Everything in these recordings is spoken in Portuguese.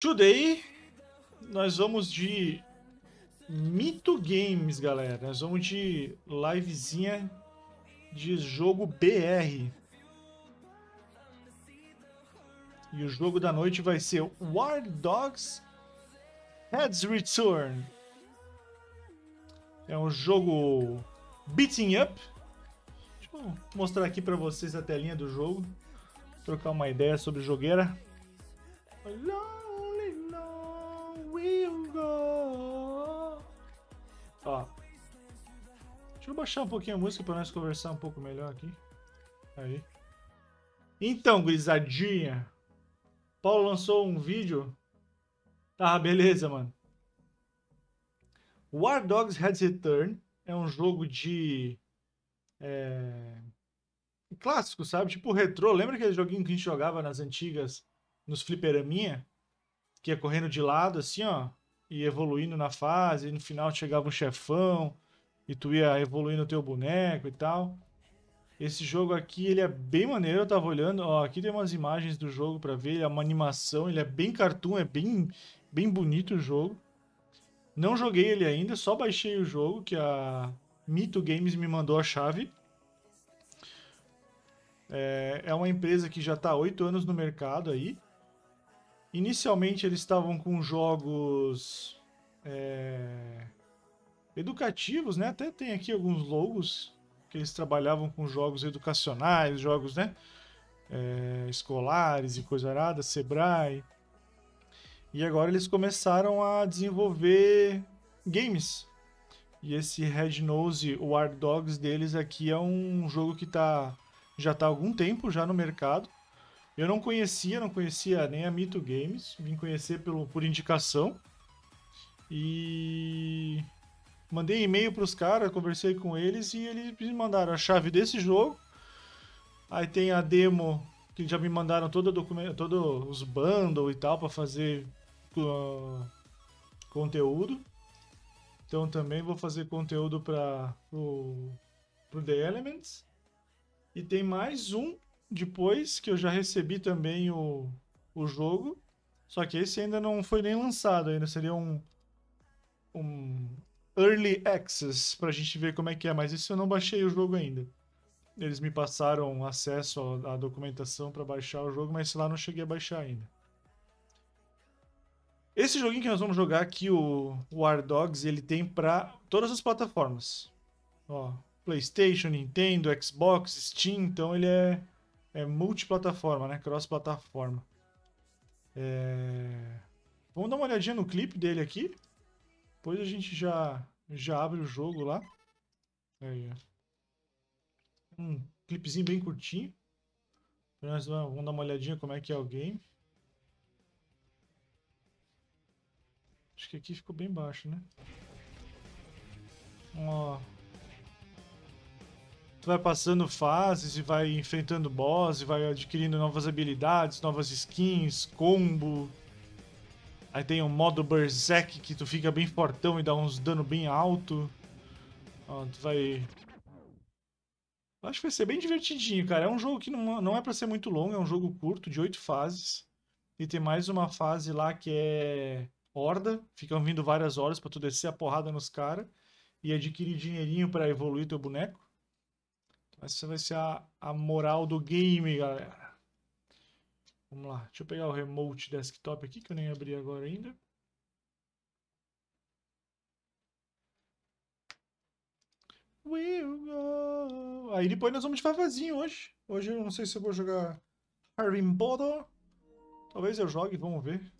Today nós vamos de Mito Games, galera. Nós vamos de livezinha de jogo BR. E o jogo da noite vai ser War Dogs Heads Return. É um jogo beating up. Deixa eu mostrar aqui para vocês a telinha do jogo. Trocar uma ideia sobre jogueira. Lonely go. Ó. Deixa eu baixar um pouquinho a música para nós conversar um pouco melhor aqui. Aí. Então, gurizadinha. Paulo lançou um vídeo. Tá, beleza, mano. War Dogs Heads Return é um jogo de. É, clássico, sabe? Tipo retrô. Lembra aquele joguinho que a gente jogava nas antigas, nos fliperaminha? Que ia correndo de lado, assim, ó. E evoluindo na fase. E no final chegava um chefão. E tu ia evoluindo o teu boneco e tal. Esse jogo aqui, ele é bem maneiro, eu tava olhando, ó, aqui tem umas imagens do jogo para ver, ele é uma animação, ele é bem cartoon, é bem, bem bonito o jogo. Não joguei ele ainda, só baixei o jogo, que a Mito Games me mandou a chave. É, é uma empresa que já está há oito anos no mercado aí. Inicialmente eles estavam com jogos é, educativos, né? Até tem aqui alguns logos que eles trabalhavam com jogos educacionais, jogos, né? É, escolares e coisa arada, Sebrae. E agora eles começaram a desenvolver games. E esse Red Nose War Dogs deles aqui é um jogo que tá, já está há algum tempo já no mercado. Eu não conhecia, não conhecia nem a Mito Games, vim conhecer pelo, por indicação. E mandei e-mail para os caras, conversei com eles e eles me mandaram a chave desse jogo. Aí tem a demo que já me mandaram todo documento, todos os bundles e tal para fazer uh, conteúdo. Então também vou fazer conteúdo para o The Elements. E tem mais um depois que eu já recebi também o, o jogo. Só que esse ainda não foi nem lançado, ainda seria um, um Early Access pra gente ver como é que é, mas esse eu não baixei o jogo ainda. Eles me passaram acesso à documentação para baixar o jogo, mas lá não cheguei a baixar ainda. Esse joguinho que nós vamos jogar aqui, o War Dogs, ele tem para todas as plataformas. Ó, PlayStation, Nintendo, Xbox, Steam, então ele é, é multiplataforma, né? Cross-plataforma. É... Vamos dar uma olhadinha no clipe dele aqui. Depois a gente já, já abre o jogo lá. Aí, um clipezinho bem curtinho. Nós vamos dar uma olhadinha como é que é o game. Acho que aqui ficou bem baixo, né? Ó. Vai passando fases e vai enfrentando boss, e vai adquirindo novas habilidades, novas skins, combo. Aí tem o modo Berserk que tu fica bem fortão e dá uns dano bem alto. Ó, tu vai... Acho que vai ser bem divertidinho, cara. É um jogo que não, não é pra ser muito longo, é um jogo curto, de oito fases. E tem mais uma fase lá que é horda, ficam vindo várias horas para tu descer a porrada nos caras e adquirir dinheirinho para evoluir teu boneco. Essa vai ser a, a moral do game, galera. Vamos lá, deixa eu pegar o remote desktop aqui que eu nem abri agora ainda. We'll go. Aí depois nós vamos de fafazinho hoje. Hoje eu não sei se eu vou jogar Harry Potter. Talvez eu jogue, vamos ver.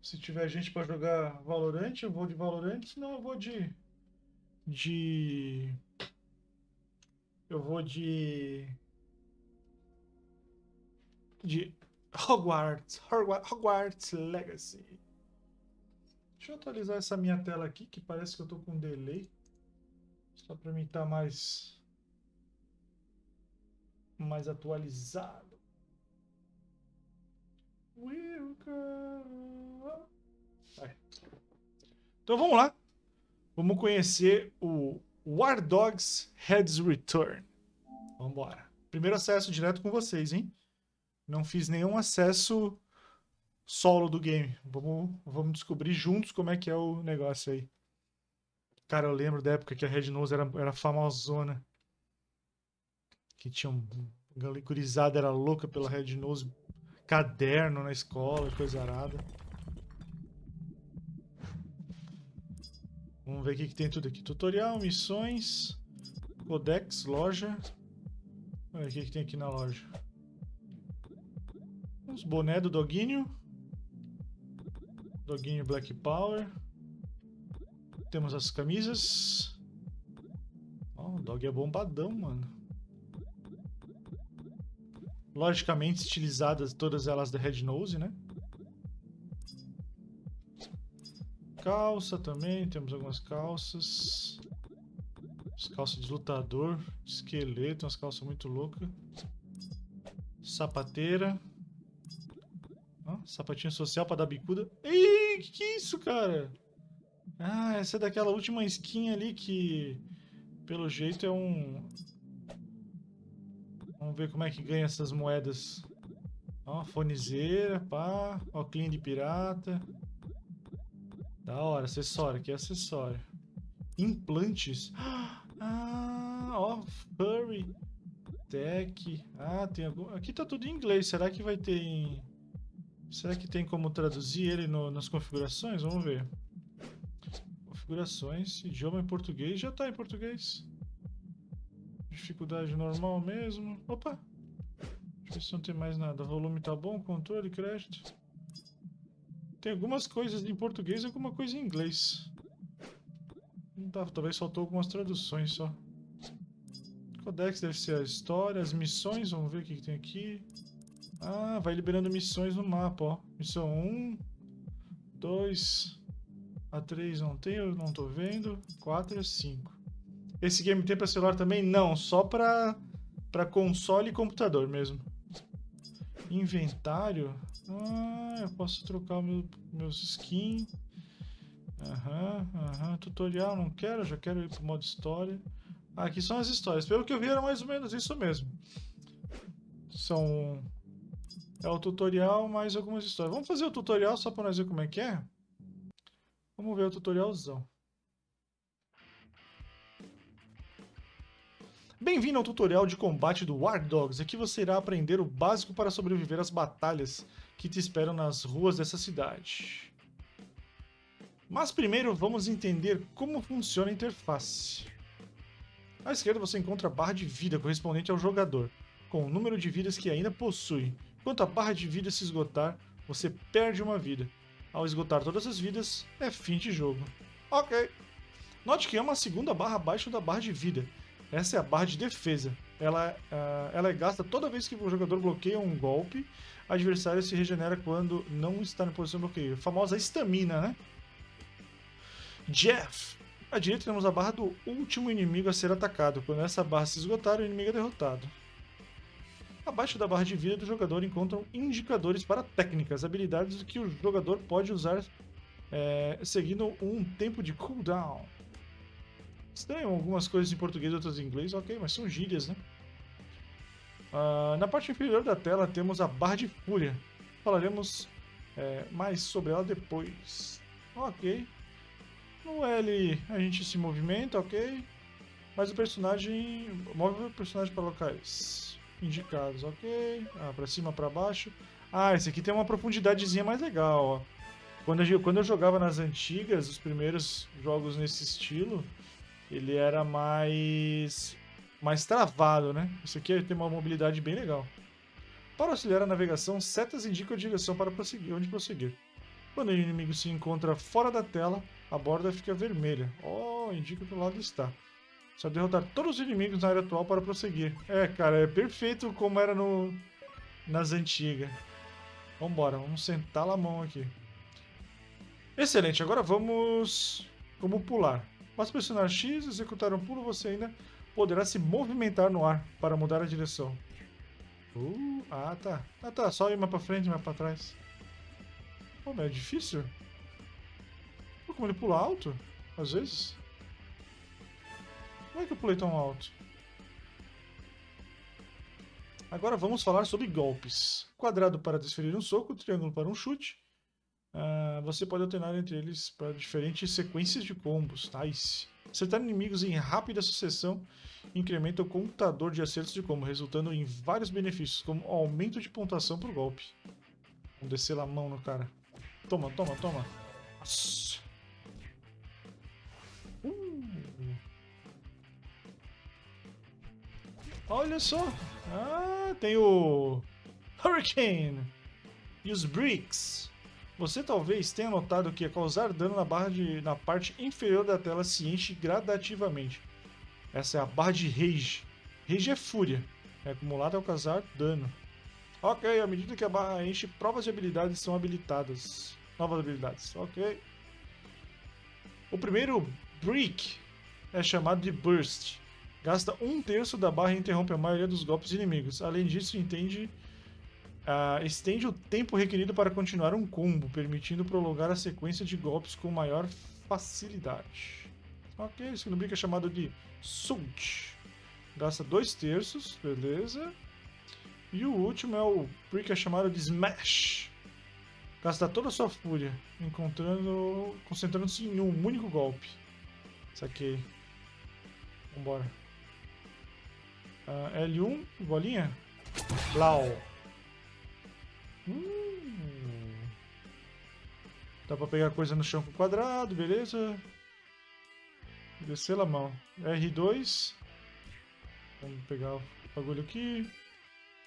Se tiver gente para jogar Valorant, eu vou de Valorant, senão eu vou de. De. Eu vou de. De Hogwarts. Hogwarts Legacy. Deixa eu atualizar essa minha tela aqui, que parece que eu tô com delay. Só para mim estar tá mais. Mais atualizado. Então vamos lá. Vamos conhecer o War Dogs Heads Return. Vamos embora. Primeiro acesso direto com vocês, hein? Não fiz nenhum acesso solo do game. Vamos, vamos descobrir juntos como é que é o negócio aí. Cara, eu lembro da época que a Red Nose era, era famosona. Que tinha um... A gurizada era louca pela Red Nose. Caderno na escola, coisa arada. Vamos ver o que, tem tudo aqui. Tutorial, missões, codex, loja. Olha o que, tem aqui na loja. Os boné do Doguinho. Doguinho Black Power. Temos as camisas. oh, o dog é bombadão, mano. Logicamente estilizadas todas elas da Red Nose, né? Calça também, temos algumas calças. As calças de lutador, esqueleto, umas calças muito loucas. Sapateira. Ah, sapatinho social pra dar bicuda. Ei, que que é isso, cara? Ah, essa é daquela última skin ali que, pelo jeito, é um... Vamos ver como é que ganha essas moedas. Ó, fonezeira, pá. Ó, clean de pirata. Da hora, acessório. Aqui é acessório. Implantes. Ah, ó, furry. Tech. Ah, tem algum... Aqui tá tudo em inglês. Será que vai ter em... Será que tem como traduzir ele no, nas configurações? Vamos ver. Configurações, idioma em português, já está em português. Dificuldade normal mesmo. Opa! Deixa eu ver se não tem mais nada. volume tá bom, controle, crédito. Tem algumas coisas em português e alguma coisa em inglês. Tá, talvez faltou algumas traduções só. Codex deve ser a história, as missões, vamos ver o que, que tem aqui. Ah, vai liberando missões no mapa, ó. Missão 1, 2, a 3 não tem, eu não tô vendo. 4 e 5. Esse game tem pra celular também? Não, só pra, pra console e computador mesmo. Inventário? Ah, eu posso trocar meu, meus skins. Aham, aham. Tutorial, não quero, já quero ir pro modo história. Ah, aqui são as histórias. Pelo que eu vi, era mais ou menos isso mesmo. São... É o tutorial mais algumas histórias. Vamos fazer o tutorial só pra nós ver como é que é? Vamos ver o tutorialzão. Bem-vindo ao tutorial de combate do War Dogs. Aqui você irá aprender o básico para sobreviver às batalhas que te esperam nas ruas dessa cidade. Mas primeiro vamos entender como funciona a interface. À esquerda você encontra a barra de vida correspondente ao jogador, com o número de vidas que ainda possui. Quando a barra de vida se esgotar, você perde uma vida. Ao esgotar todas as vidas, é fim de jogo. Ok. Note que é uma segunda barra abaixo da barra de vida. Essa é a barra de defesa. Ela, uh, ela é gasta toda vez que o jogador bloqueia um golpe. O adversário se regenera quando não está em posição de bloqueio. A famosa estamina, né? Jeff. À direita temos a barra do último inimigo a ser atacado. Quando essa barra se esgotar, o inimigo é derrotado. Abaixo da barra de vida do jogador encontram indicadores para técnicas, habilidades que o jogador pode usar é, seguindo um tempo de cooldown. Estranho algumas coisas em português outras em inglês, ok, mas são gírias, né? Uh, na parte inferior da tela temos a barra de fúria. Falaremos é, mais sobre ela depois. Ok. No L a gente se movimenta, ok. Mas o personagem move o personagem para locais indicados, ok. Ah, pra cima, pra baixo. Ah, esse aqui tem uma profundidadezinha mais legal, ó. Quando eu, quando eu jogava nas antigas, os primeiros jogos nesse estilo, ele era mais mais travado, né? Isso aqui tem uma mobilidade bem legal. Para auxiliar a navegação, setas indicam a direção para prosseguir, onde prosseguir. Quando o inimigo se encontra fora da tela, a borda fica vermelha. Oh, indica que o lado está. Só derrotar todos os inimigos na área atual para prosseguir. É, cara, é perfeito como era no nas antigas. Vambora, vamos sentar a mão aqui. Excelente, agora vamos... Como pular. Mas pressionar X, executar um pulo, você ainda poderá se movimentar no ar para mudar a direção. Uh, ah, tá. Ah, tá. Só ir mais pra frente, mais pra trás. Pô, mas é difícil. Pô, como ele pula alto, às vezes. Como é que eu pulei tão alto? Agora vamos falar sobre golpes. Quadrado para desferir um soco, triângulo para um chute, Uh, você pode alternar entre eles para diferentes sequências de combos. Nice. Acertar inimigos em rápida sucessão incrementa o contador de acertos de combo, resultando em vários benefícios, como aumento de pontuação por golpe. Vamos descer a mão no cara. Toma, toma, toma. Nossa. Uh. Olha só. Ah, tem o Hurricane e os Bricks. Você talvez tenha notado que causar dano na barra de, na parte inferior da tela se enche gradativamente. Essa é a barra de Rage. Rage é fúria. É acumulada ao causar dano. Ok, à medida que a barra enche, provas de habilidades são habilitadas. Novas habilidades. Ok. O primeiro Brick é chamado de Burst. Gasta um terço da barra e interrompe a maioria dos golpes inimigos. Além disso, entende Uh, estende o tempo requerido para continuar um combo, permitindo prolongar a sequência de golpes com maior facilidade. Ok, esse Nubica é chamado de Sult. Gasta dois terços, beleza. E o último é o Brick é chamado de Smash. Gasta toda a sua fúria, encontrando, concentrando-se em um único golpe. Saquei. Vambora. Uh, L1, bolinha. Blau. Hum. Dá pra pegar coisa no chão com quadrado, beleza. Descer a mão. R2. Vamos pegar o bagulho aqui.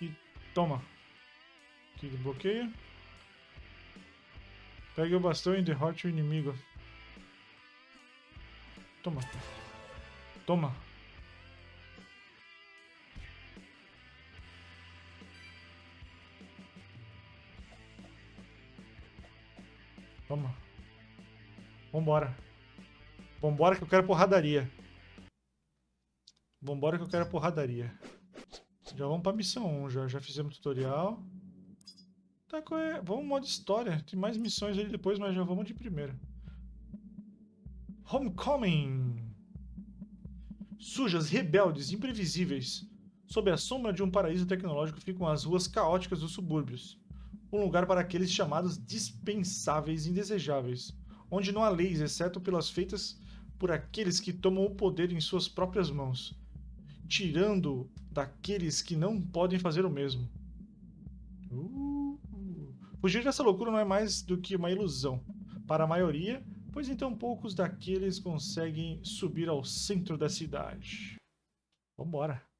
E toma. Aqui desbloqueia. Pegue o bastão e derrote o inimigo. Toma. Toma. Toma. Vambora. Vambora que eu quero porradaria. Vambora que eu quero porradaria. Já vamos pra missão 1, já, já fizemos tutorial. Tá, é? Vamos modo história. Tem mais missões ali depois, mas já vamos de primeira. Homecoming. Sujas, rebeldes, imprevisíveis. Sob a sombra de um paraíso tecnológico ficam as ruas caóticas dos subúrbios um lugar para aqueles chamados dispensáveis e indesejáveis, onde não há leis exceto pelas feitas por aqueles que tomam o poder em suas próprias mãos, tirando daqueles que não podem fazer o mesmo. Uh, fugir dessa loucura não é mais do que uma ilusão para a maioria, pois então poucos daqueles conseguem subir ao centro da cidade. Vambora.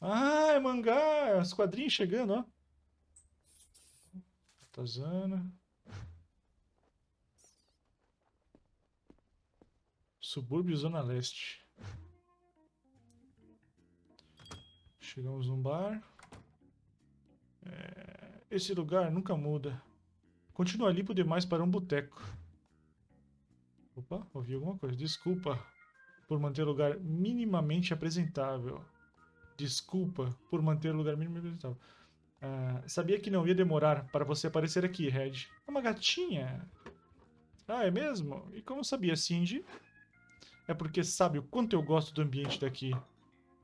Ah, é mangá! Os quadrinhos chegando, ó. Tazana. Subúrbio Zona Leste. Chegamos num bar. É... Esse lugar nunca muda. Continua limpo demais para um boteco. Opa, ouvi alguma coisa. Desculpa por manter o lugar minimamente apresentável. Desculpa por manter o lugar mínimo apresentável. Uh, sabia que não ia demorar para você aparecer aqui, Red. É uma gatinha. Ah, é mesmo? E como sabia, Cindy? É porque sabe o quanto eu gosto do ambiente daqui.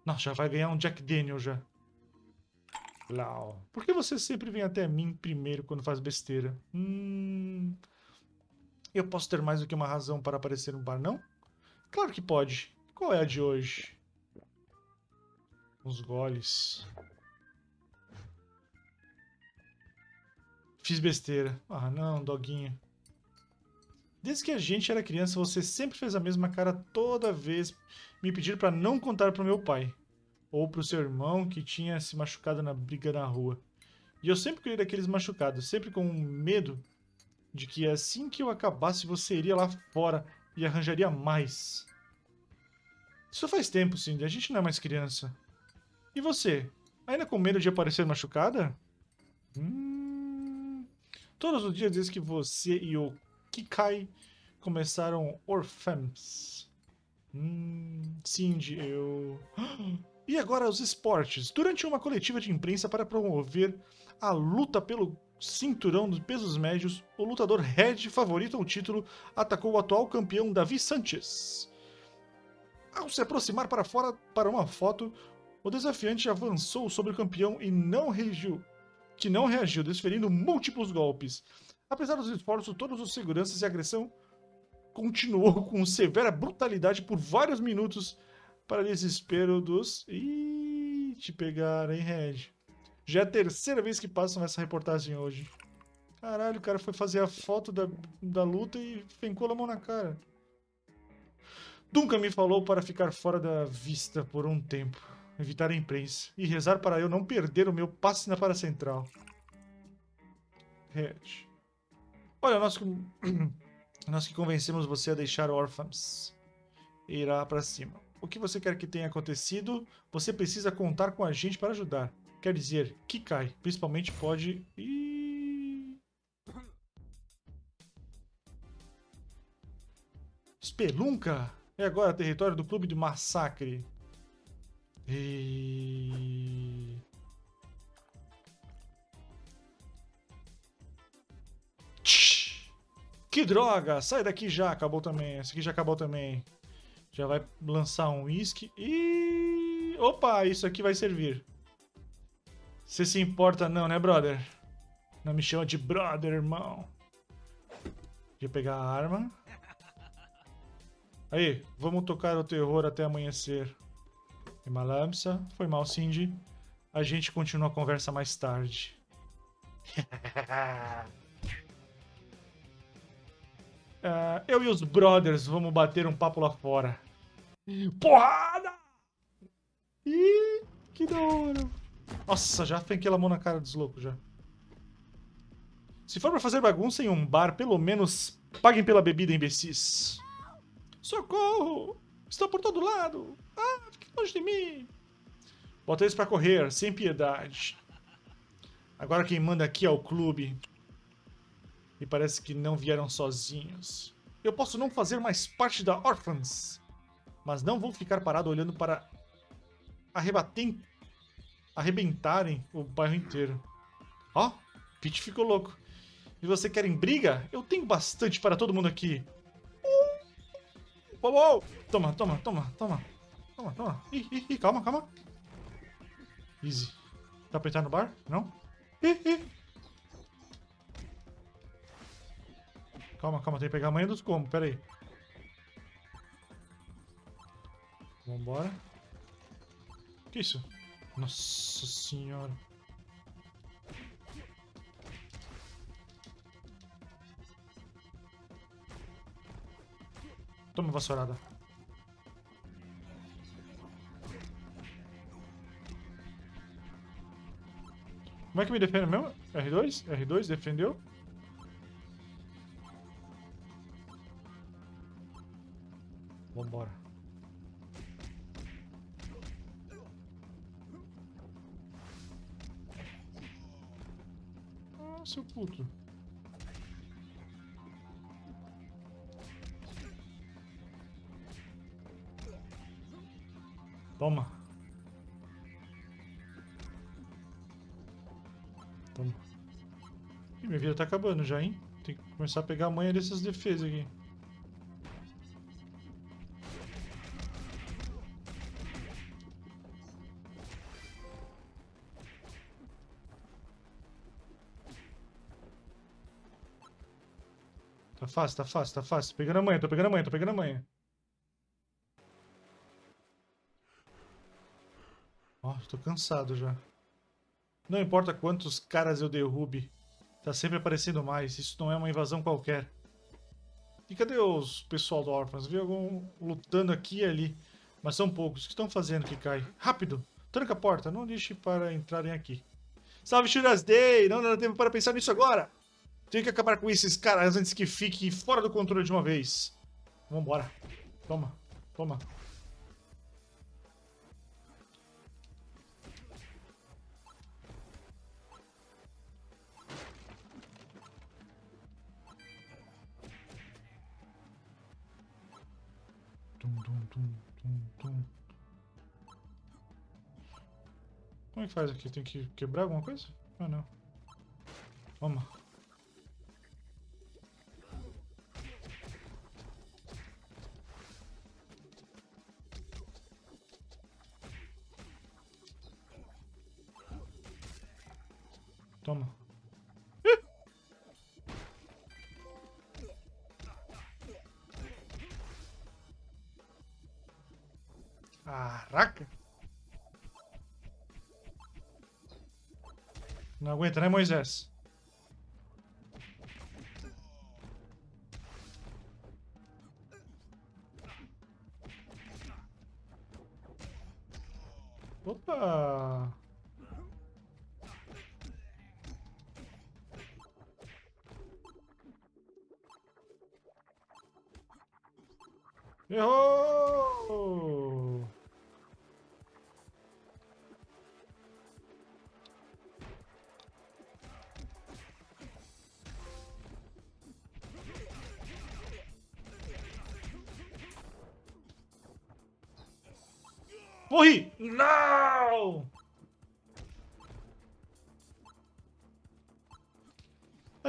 Nossa, já vai ganhar um Jack Daniel já. Lau. Por que você sempre vem até mim primeiro quando faz besteira? Hum... Eu posso ter mais do que uma razão para aparecer no bar, não? Claro que pode. Qual é a de hoje? Uns goles. Fiz besteira. Ah, não, doguinho. Desde que a gente era criança, você sempre fez a mesma cara toda vez me pedir para não contar pro meu pai. Ou pro seu irmão que tinha se machucado na briga na rua. E eu sempre cuidei daqueles machucados, sempre com medo de que assim que eu acabasse você iria lá fora e arranjaria mais. Isso faz tempo, Cindy. A gente não é mais criança. E você? Ainda com medo de aparecer machucada? Hum... Todos os dias diz que você e o Kikai começaram orfãs. Hum... Cindy, eu... E agora os esportes. Durante uma coletiva de imprensa para promover a luta pelo cinturão dos pesos médios, o lutador Red, favorito ao título, atacou o atual campeão Davi Sanchez. Ao se aproximar para fora para uma foto, o desafiante avançou sobre o campeão e não reagiu, que não reagiu, desferindo múltiplos golpes. Apesar dos esforços, todos os seguranças e agressão continuou com severa brutalidade por vários minutos para desespero dos... Ih, te pegaram, hein, Red? Já é a terceira vez que passam essa reportagem hoje. Caralho, o cara foi fazer a foto da, da luta e fencou a mão na cara. Duncan me falou para ficar fora da vista por um tempo, evitar a imprensa e rezar para eu não perder o meu passe na para central. Red. Olha, nós, nós que convencemos você a deixar Orphans e irá para cima. O que você quer que tenha acontecido, você precisa contar com a gente para ajudar. Quer dizer, que cai. Principalmente pode... Ih... Spelunca é agora território do Clube de Massacre. E... Que droga! Sai daqui já, acabou também. Esse aqui já acabou também. Já vai lançar um uísque. E... Opa, isso aqui vai servir. Você se importa não, né, brother? Não me chama de brother, irmão. Deixa eu pegar a arma. Aí, vamos tocar o terror até amanhecer. Emalamsa, foi mal, Cindy. A gente continua a conversa mais tarde. uh, eu e os brothers vamos bater um papo lá fora. Porrada! Ih, que da hora. Nossa, já fenquei a mão na cara dos loucos já. Se for pra fazer bagunça em um bar, pelo menos paguem pela bebida, imbecis. Socorro! Estão por todo lado! Ah, longe de mim! Bota eles pra correr, sem piedade. Agora quem manda aqui é o clube. E parece que não vieram sozinhos. Eu posso não fazer mais parte da Orphans, mas não vou ficar parado olhando para arrebatem... arrebentarem o bairro inteiro. Ó, oh, Pete ficou louco. E você quer em briga? Eu tenho bastante para todo mundo aqui. Uou. Toma, toma, toma, toma. Toma, toma. Ih, ih, ih, calma, calma. Easy. Dá pra entrar no bar? Não? Ih, ih. Calma, calma, tem que pegar a manha dos combos, pera aí. Vambora. Que isso? Nossa senhora. Toma vassourada. Como é que me defende mesmo? R2? R2 defendeu? Vambora. Ah, seu puto. Toma. Ih, minha vida tá acabando já, hein? Tem que começar a pegar a manha dessas defesas aqui. Tá fácil, tá fácil, tá fácil. Tô pegando a manha, tô pegando a manha, tô pegando a manha. Ó, tô cansado já. Não importa quantos caras eu derrube, tá sempre aparecendo mais. Isso não é uma invasão qualquer. E cadê os pessoal do Orphans? Vi algum lutando aqui e ali. Mas são poucos. O que estão fazendo que cai? Rápido! Tranca a porta. Não deixe para entrarem aqui. Salve, Shiras Day! Não dá tempo para pensar nisso agora! Tenho que acabar com esses caras antes que fique fora do controle de uma vez. Vambora. Toma. Toma. Como é que faz aqui? Tem que quebrar alguma coisa? Ah, não. Toma. Não aguenta, né, Moisés?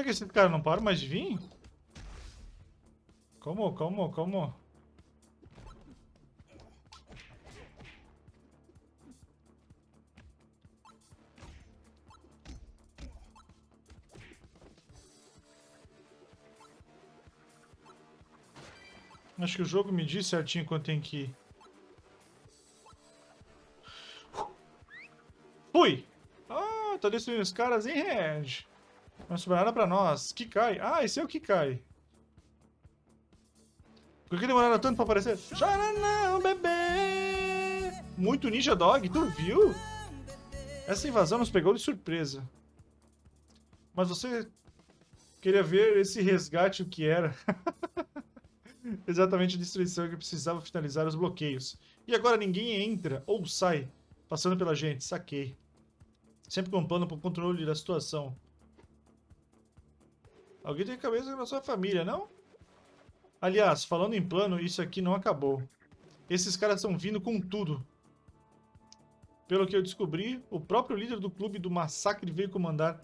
Que esse cara não para mais de vir? Como, como, como? Acho que o jogo me diz certinho quando tem que ir. Fui! Ah, tá destruindo os caras em range. Não sobrou nada pra nós. Kikai. Ah, esse é o Kikai. Por que demoraram tanto pra aparecer? Chora não, bebê! Muito Ninja Dog, tu viu? Essa invasão nos pegou de surpresa. Mas você queria ver esse resgate o que era. Exatamente a destruição que precisava finalizar os bloqueios. E agora ninguém entra ou sai passando pela gente. Saquei. Sempre com um plano para controle da situação. Alguém tem cabeça na sua família, não? Aliás, falando em plano, isso aqui não acabou. Esses caras estão vindo com tudo. Pelo que eu descobri, o próprio líder do clube do massacre veio comandar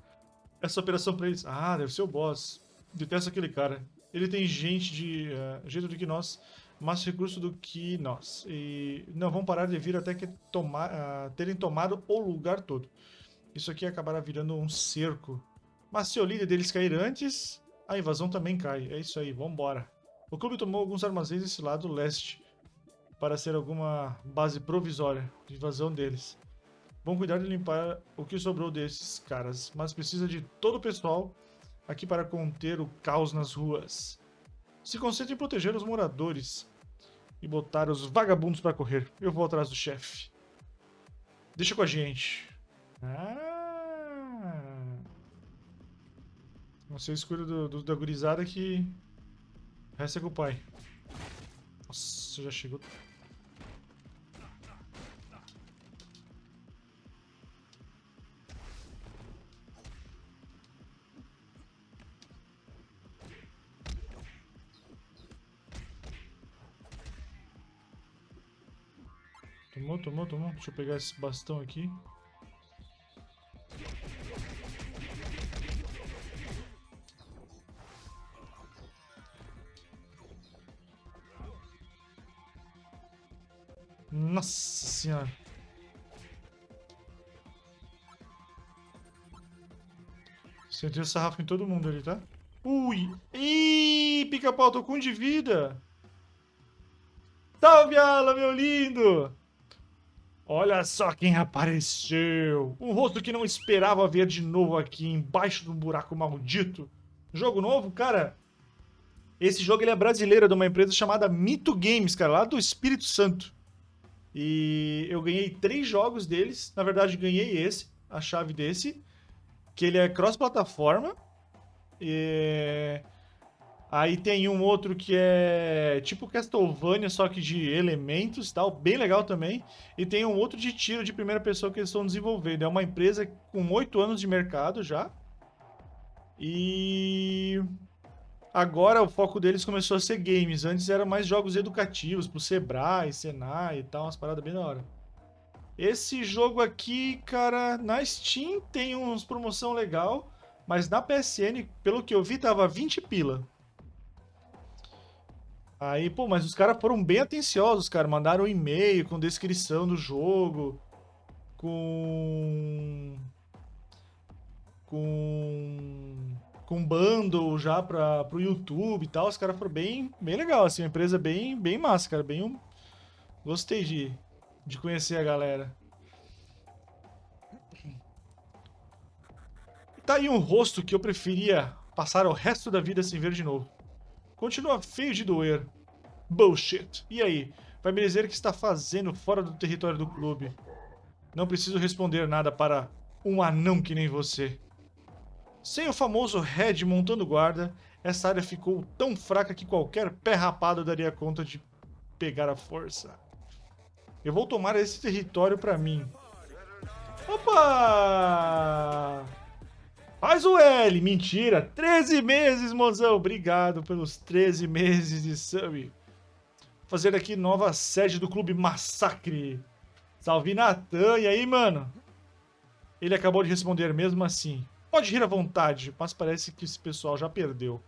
essa operação para eles. Ah, deve ser o boss. Detesto aquele cara. Ele tem gente de uh, jeito do que nós, mais recurso do que nós. E não vão parar de vir até que toma, uh, terem tomado o lugar todo. Isso aqui acabará virando um cerco. Mas se o líder deles cair antes, a invasão também cai. É isso aí, vambora. O clube tomou alguns armazéns desse lado leste para ser alguma base provisória de invasão deles. Bom cuidar de limpar o que sobrou desses caras, mas precisa de todo o pessoal aqui para conter o caos nas ruas. Se concentre em proteger os moradores e botar os vagabundos para correr. Eu vou atrás do chefe. Deixa com a gente. Ah. Você escolhe do, do, da gurizada que resta com o pai. Nossa, já chegou. Tomou, tomou, tomou. Deixa eu pegar esse bastão aqui. Senhora. Sentei o sarrafo em todo mundo ali, tá? Ui! Ih, pica-pau, tô com um de vida! Salve, Ala, meu lindo! Olha só quem apareceu! Um rosto que não esperava ver de novo aqui, embaixo do buraco maldito. Jogo novo, cara? Esse jogo ele é brasileiro, é de uma empresa chamada Mito Games, cara, lá do Espírito Santo. E eu ganhei três jogos deles. Na verdade, ganhei esse, a chave desse. Que ele é cross-plataforma. E... Aí tem um outro que é tipo Castlevania, só que de elementos tal, bem legal também. E tem um outro de tiro de primeira pessoa que eles estão desenvolvendo. É uma empresa com oito anos de mercado já. E agora o foco deles começou a ser games. Antes era mais jogos educativos, pro Sebrae, Senai e tal, umas paradas bem da hora. Esse jogo aqui, cara, na Steam tem uns promoção legal, mas na PSN, pelo que eu vi, tava 20 pila. Aí, pô, mas os caras foram bem atenciosos, cara. Mandaram um e-mail com descrição do jogo, com. com com bundle já para pro YouTube e tal. Os caras foram bem, bem legal, assim, uma empresa bem, bem massa, cara, bem um... gostei de, de conhecer a galera. Tá aí um rosto que eu preferia passar o resto da vida sem ver de novo. Continua feio de doer. Bullshit. E aí? Vai me dizer o que está fazendo fora do território do clube. Não preciso responder nada para um anão que nem você. Sem o famoso Red montando guarda, essa área ficou tão fraca que qualquer pé rapado daria conta de pegar a força. Eu vou tomar esse território para mim. Opa! Faz o L, mentira. 13 meses, mozão. Obrigado pelos 13 meses de sub. Fazer aqui nova sede do Clube Massacre. Salve Natan. E aí, mano? Ele acabou de responder mesmo assim. Pode rir à vontade, mas parece que esse pessoal já perdeu.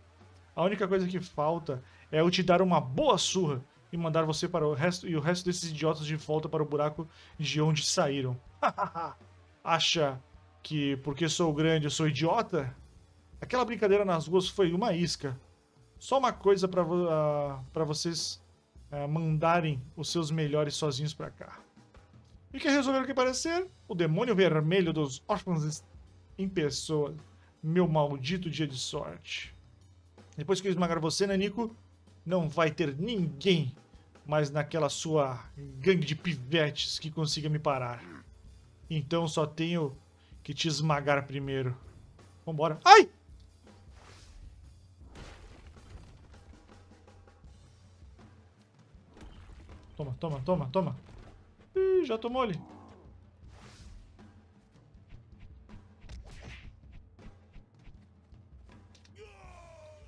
A única coisa que falta é eu te dar uma boa surra e mandar você para o resto e o resto desses idiotas de volta para o buraco de onde saíram. Acha que porque sou grande eu sou idiota? Aquela brincadeira nas ruas foi uma isca. Só uma coisa para uh, vocês uh, mandarem os seus melhores sozinhos para cá. E quer resolver o que parecer? O demônio vermelho dos órfãos em pessoa. Meu maldito dia de sorte. Depois que eu esmagar você, Nanico, não vai ter ninguém mais naquela sua gangue de pivetes que consiga me parar. Então só tenho que te esmagar primeiro. Vambora. Ai! Toma, toma, toma, toma. Ih, já tomou ali.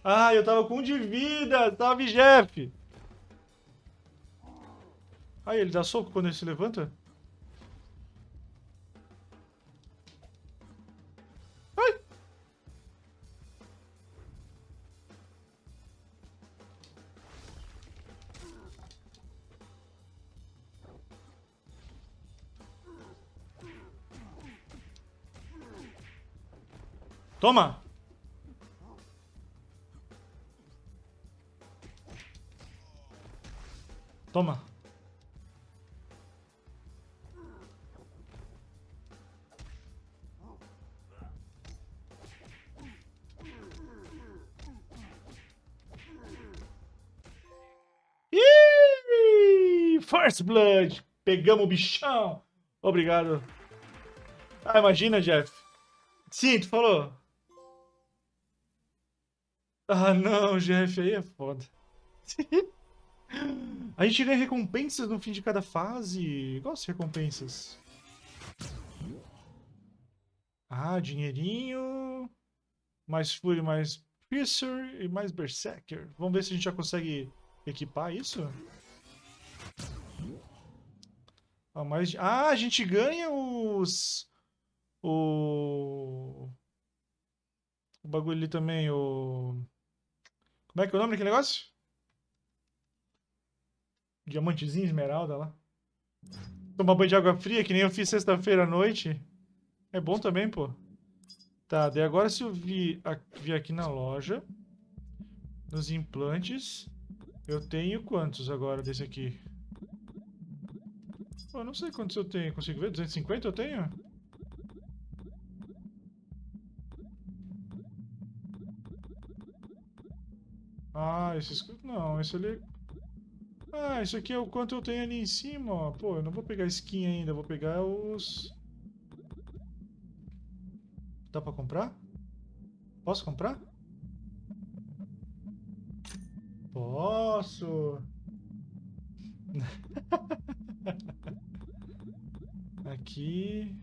Ah, eu tava com um de vida. Salve, Jeff. Aí, ele dá soco quando ele se levanta? Toma! Toma. Ih, First Blood. Pegamos o bichão. Obrigado. Ah, imagina, Jeff. Sim, tu falou. Ah, não, Jeff, aí é foda. A gente ganha recompensas no fim de cada fase. Gosto de recompensas. Ah, dinheirinho. Mais Fury, mais Piercer e mais Berserker. Vamos ver se a gente já consegue equipar isso. Ah, mais... ah a gente ganha os... O... O bagulho ali também, o... Como é que é o nome daquele negócio? Diamantezinho, esmeralda lá. Tomar banho de água fria, que nem eu fiz sexta-feira à noite. É bom também, pô. Tá, daí agora se eu vir, vir aqui na loja, nos implantes, eu tenho quantos agora desse aqui? Pô, não sei quantos eu tenho. Consigo ver? 250 eu tenho? Ah, esses... Não, esse ali... Ah, isso aqui é o quanto eu tenho ali em cima, ó. Pô, eu não vou pegar skin ainda, vou pegar os... Dá pra comprar? Posso comprar? Posso! Aqui...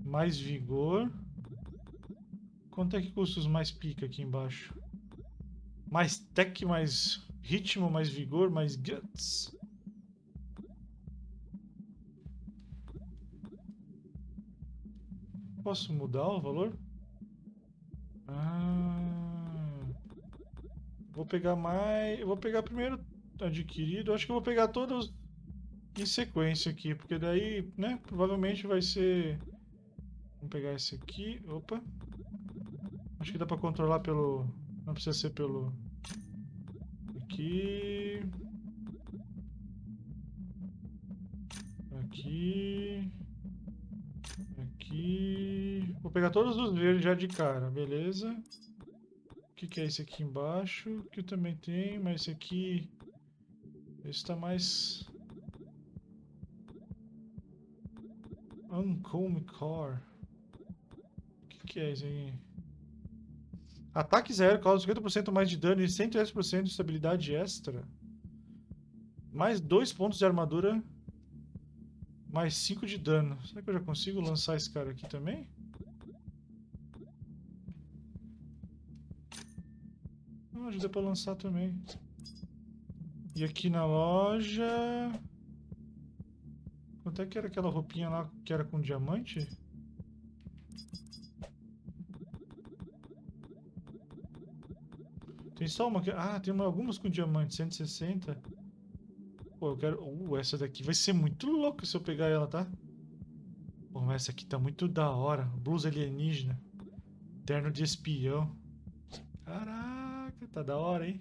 Mais vigor... Quanto é que custa os mais pica aqui embaixo? Mais tech, mais ritmo, mais vigor, mais guts. Posso mudar o valor? Ah, vou pegar mais... Vou pegar primeiro adquirido. Acho que vou pegar todos... em sequência aqui, porque daí, né, provavelmente vai ser... Vamos pegar esse aqui, opa. Acho que dá pra controlar pelo... Não precisa ser pelo... Aqui... Aqui... Aqui... Vou pegar todos os verdes já de cara, beleza. O que, que é esse aqui embaixo? Que também tem, mas esse aqui... Esse tá mais... Uncomb Core. O que, que é isso aí? Ataque zero, causa 50% mais de dano e 110% de estabilidade extra. Mais 2 pontos de armadura. Mais 5 de dano. Será que eu já consigo lançar esse cara aqui também? Não, ajuda pra lançar também. E aqui na loja... Quanto é que era aquela roupinha lá que era com diamante? Tem só uma. Ah, tem algumas com diamante, 160. Pô, eu quero... Uh, essa daqui vai ser muito louca se eu pegar ela, tá? Pô, mas essa aqui tá muito da hora. Blusa alienígena. Terno de espião. Caraca, tá da hora, hein?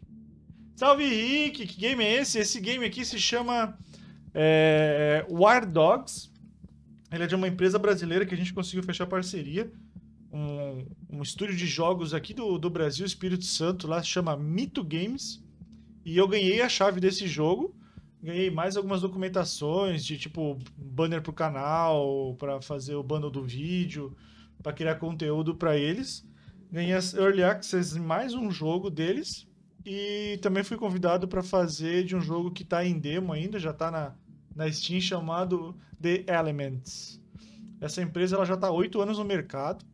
Salve, Rick! Que game é esse? Esse game aqui se chama é, War Dogs. Ele é de uma empresa brasileira que a gente conseguiu fechar parceria. Um, um estúdio de jogos aqui do, do Brasil, Espírito Santo, lá chama Mito Games. E eu ganhei a chave desse jogo. Ganhei mais algumas documentações de tipo banner pro canal, para fazer o bundle do vídeo, para criar conteúdo para eles. Ganhei Early Access mais um jogo deles. E também fui convidado para fazer de um jogo que está em demo ainda, já está na, na Steam chamado The Elements. Essa empresa ela já está há oito anos no mercado.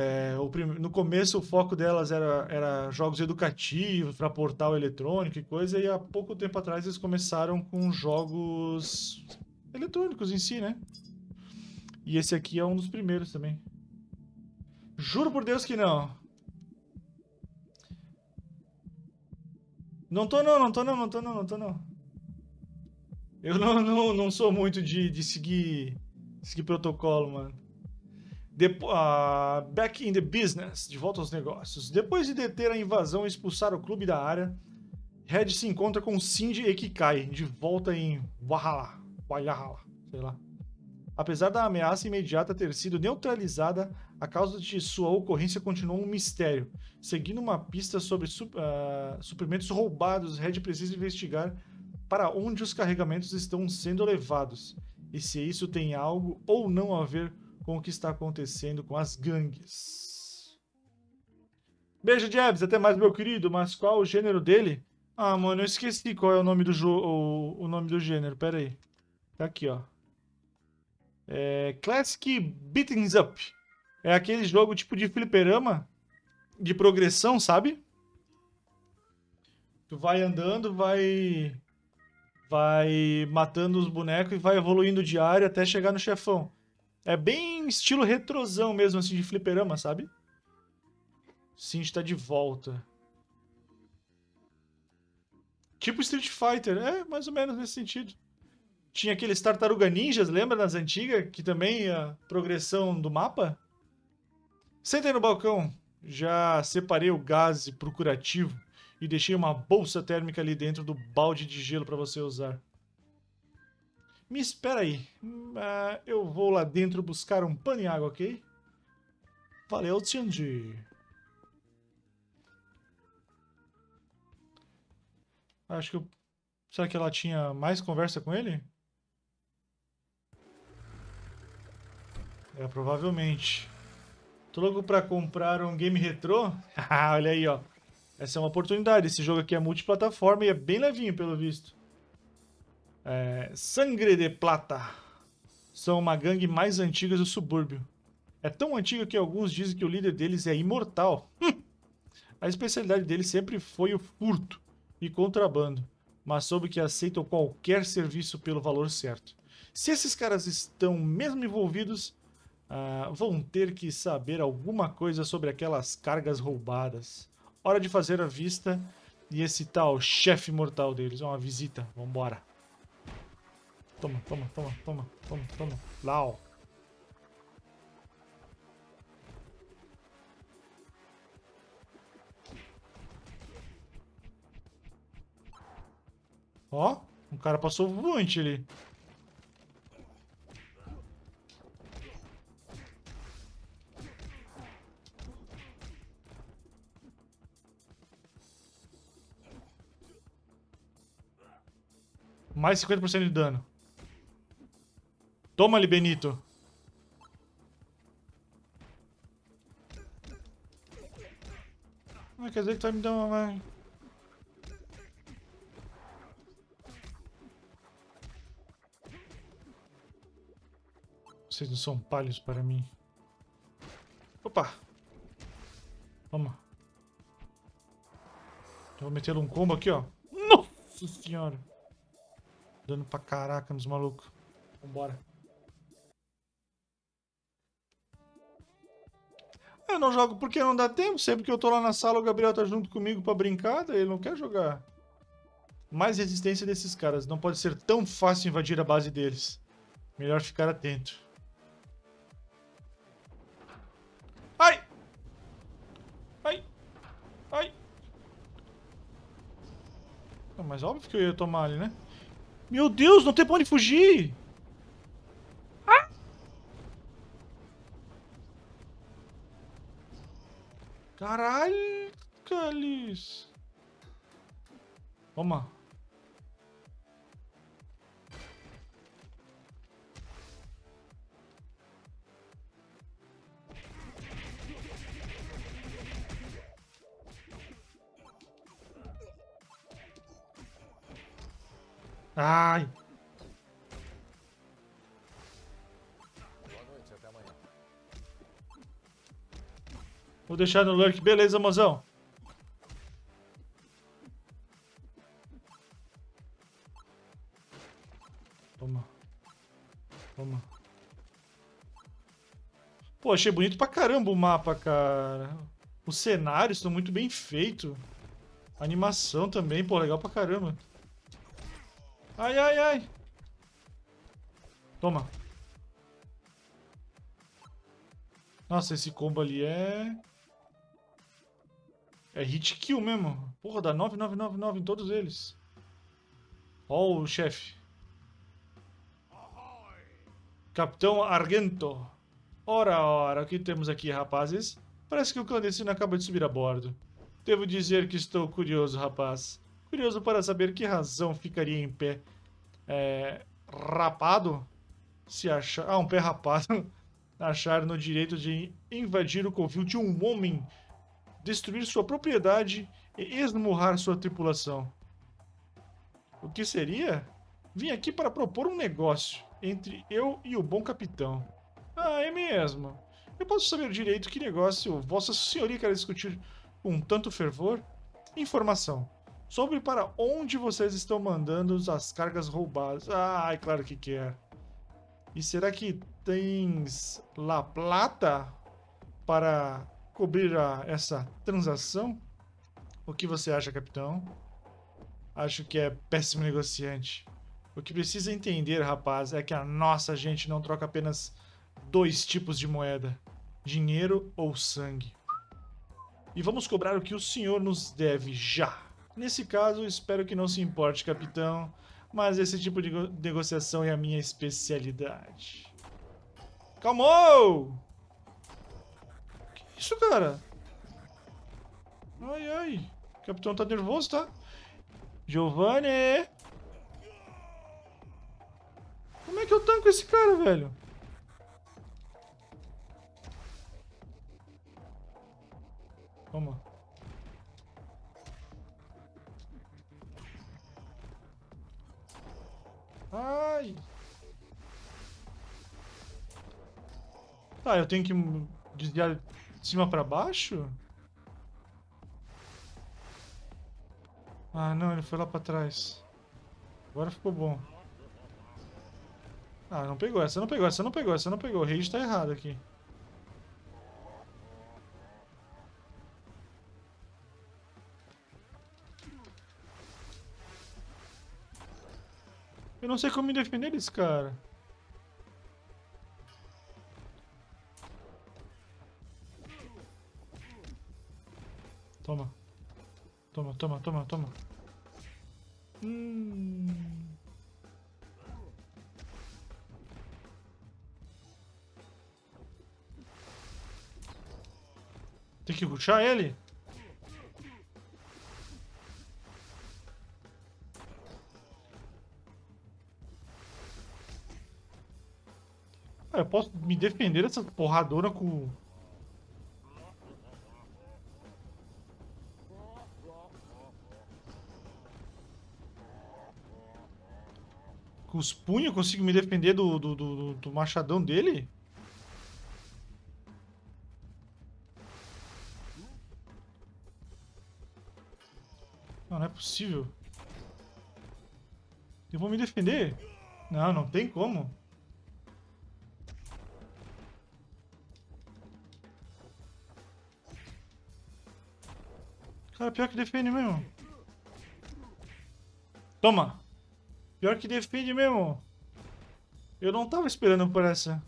É, prim... No começo o foco delas era, era jogos educativos para portal eletrônico e coisa, e há pouco tempo atrás eles começaram com jogos eletrônicos em si, né? E esse aqui é um dos primeiros também. Juro por Deus que não. Não tô não, não tô não, não tô não, não tô não. Eu não, não, não sou muito de, de seguir, seguir protocolo, mano. Depo uh, back in the business, de volta aos negócios. Depois de deter a invasão e expulsar o clube da área, Red se encontra com Cindy Ekikai, de volta em Valhalla, Valhalla, sei lá. Apesar da ameaça imediata ter sido neutralizada, a causa de sua ocorrência continuou um mistério. Seguindo uma pista sobre uh, suprimentos roubados, Red precisa investigar para onde os carregamentos estão sendo levados e se isso tem algo ou não a ver com o que está acontecendo com as gangues. Beijo, Jebs. Até mais, meu querido. Mas qual o gênero dele? Ah, mano, eu esqueci qual é o nome do jogo, o, nome do gênero. Pera aí. Tá aqui, ó. É Classic Beatings Up. É aquele jogo tipo de fliperama, de progressão, sabe? Tu vai andando, vai vai matando os bonecos e vai evoluindo de área até chegar no chefão. É bem estilo retrosão mesmo, assim, de fliperama, sabe? Sim, está de volta. Tipo Street Fighter, é mais ou menos nesse sentido. Tinha aqueles Tartaruga Ninjas, lembra nas antigas? Que também a progressão do mapa? Senta aí no balcão. Já separei o gás procurativo e deixei uma bolsa térmica ali dentro do balde de gelo para você usar. Me espera aí. Uh, eu vou lá dentro buscar um pano e água, ok? Valeu, Tianji. Acho que eu... Será que ela tinha mais conversa com ele? É, provavelmente. Tô louco pra comprar um game retrô? Olha aí, ó. Essa é uma oportunidade. Esse jogo aqui é multiplataforma e é bem levinho, pelo visto. É... Sangre de Plata. São uma gangue mais antiga do subúrbio. É tão antiga que alguns dizem que o líder deles é imortal. Hum. A especialidade deles sempre foi o furto e contrabando, mas soube que aceitam qualquer serviço pelo valor certo. Se esses caras estão mesmo envolvidos, uh, vão ter que saber alguma coisa sobre aquelas cargas roubadas. Hora de fazer a vista e esse tal chefe mortal deles. É uma visita. Vambora. Toma, toma, toma, toma, toma, toma. Lau. Ó, um cara passou voante ali. Mais 50% de dano. Toma ali, Benito. Ah, quer dizer que tá me dando uma... Vocês não são palhos para mim. Opa! Toma. Eu vou meter um combo aqui, ó. Nossa senhora. Dando pra caraca nos malucos. Vambora. Eu não jogo porque não dá tempo. Sempre que eu tô lá na sala, o Gabriel tá junto comigo pra brincar, daí ele não quer jogar. Mais resistência desses caras. Não pode ser tão fácil invadir a base deles. Melhor ficar atento. Ai! Ai! Ai! Mas óbvio que eu ia tomar ali, né? Meu Deus, não tem pra onde fugir! Caralho, Calis! Toma. Ai. Vou deixar no lurk. Beleza, mozão. Toma. Toma. Pô, achei bonito pra caramba o mapa, cara. Os cenários estão muito bem feitos. A animação também, pô, legal pra caramba. Ai, ai, ai. Toma. Nossa, esse combo ali é... É hit kill mesmo. Porra, dá 9999 em todos eles. Ó o chefe. Capitão Argento. Ora, ora, o que temos aqui, rapazes? Parece que o clandestino acaba de subir a bordo. Devo dizer que estou curioso, rapaz. Curioso para saber que razão ficaria em pé é, rapado se achar... Ah, um pé rapado. achar no direito de invadir o covil de um homem, destruir sua propriedade e esmurrar sua tripulação. O que seria? Vim aqui para propor um negócio entre eu e o bom capitão. Ah, é mesmo. Eu posso saber direito que negócio Vossa Senhoria quer discutir com tanto fervor? Informação. Sobre para onde vocês estão mandando as cargas roubadas. Ah, é claro que quer. E será que tens La Plata para cobrir a, essa transação? O que você acha, capitão? Acho que é péssimo negociante. O que precisa entender, rapaz, é que a nossa gente não troca apenas dois tipos de moeda: dinheiro ou sangue. E vamos cobrar o que o senhor nos deve já. Nesse caso, espero que não se importe, capitão, mas esse tipo de negociação é a minha especialidade. Calmou! Isso, cara? Ai, ai. O capitão tá nervoso, tá? Giovanni! Como é que eu tanco esse cara, velho? Toma. Ai! Tá, eu tenho que desviar de cima pra baixo? Ah, não, ele foi lá pra trás. Agora ficou bom. Ah, não pegou. Essa não pegou, essa não pegou, essa não pegou. O rage tá errado aqui. Eu não sei como me defender desse cara. Toma. Toma, toma, toma, toma. Hum. Tem que ruxar ele? Eu posso me defender dessa porradora com... Com os punhos eu consigo me defender do, do, do, do machadão dele? Não, não é possível. Eu vou me defender? Não, não tem como. Cara, pior que defende mesmo. Toma! Pior que defende mesmo. Eu não tava esperando por essa.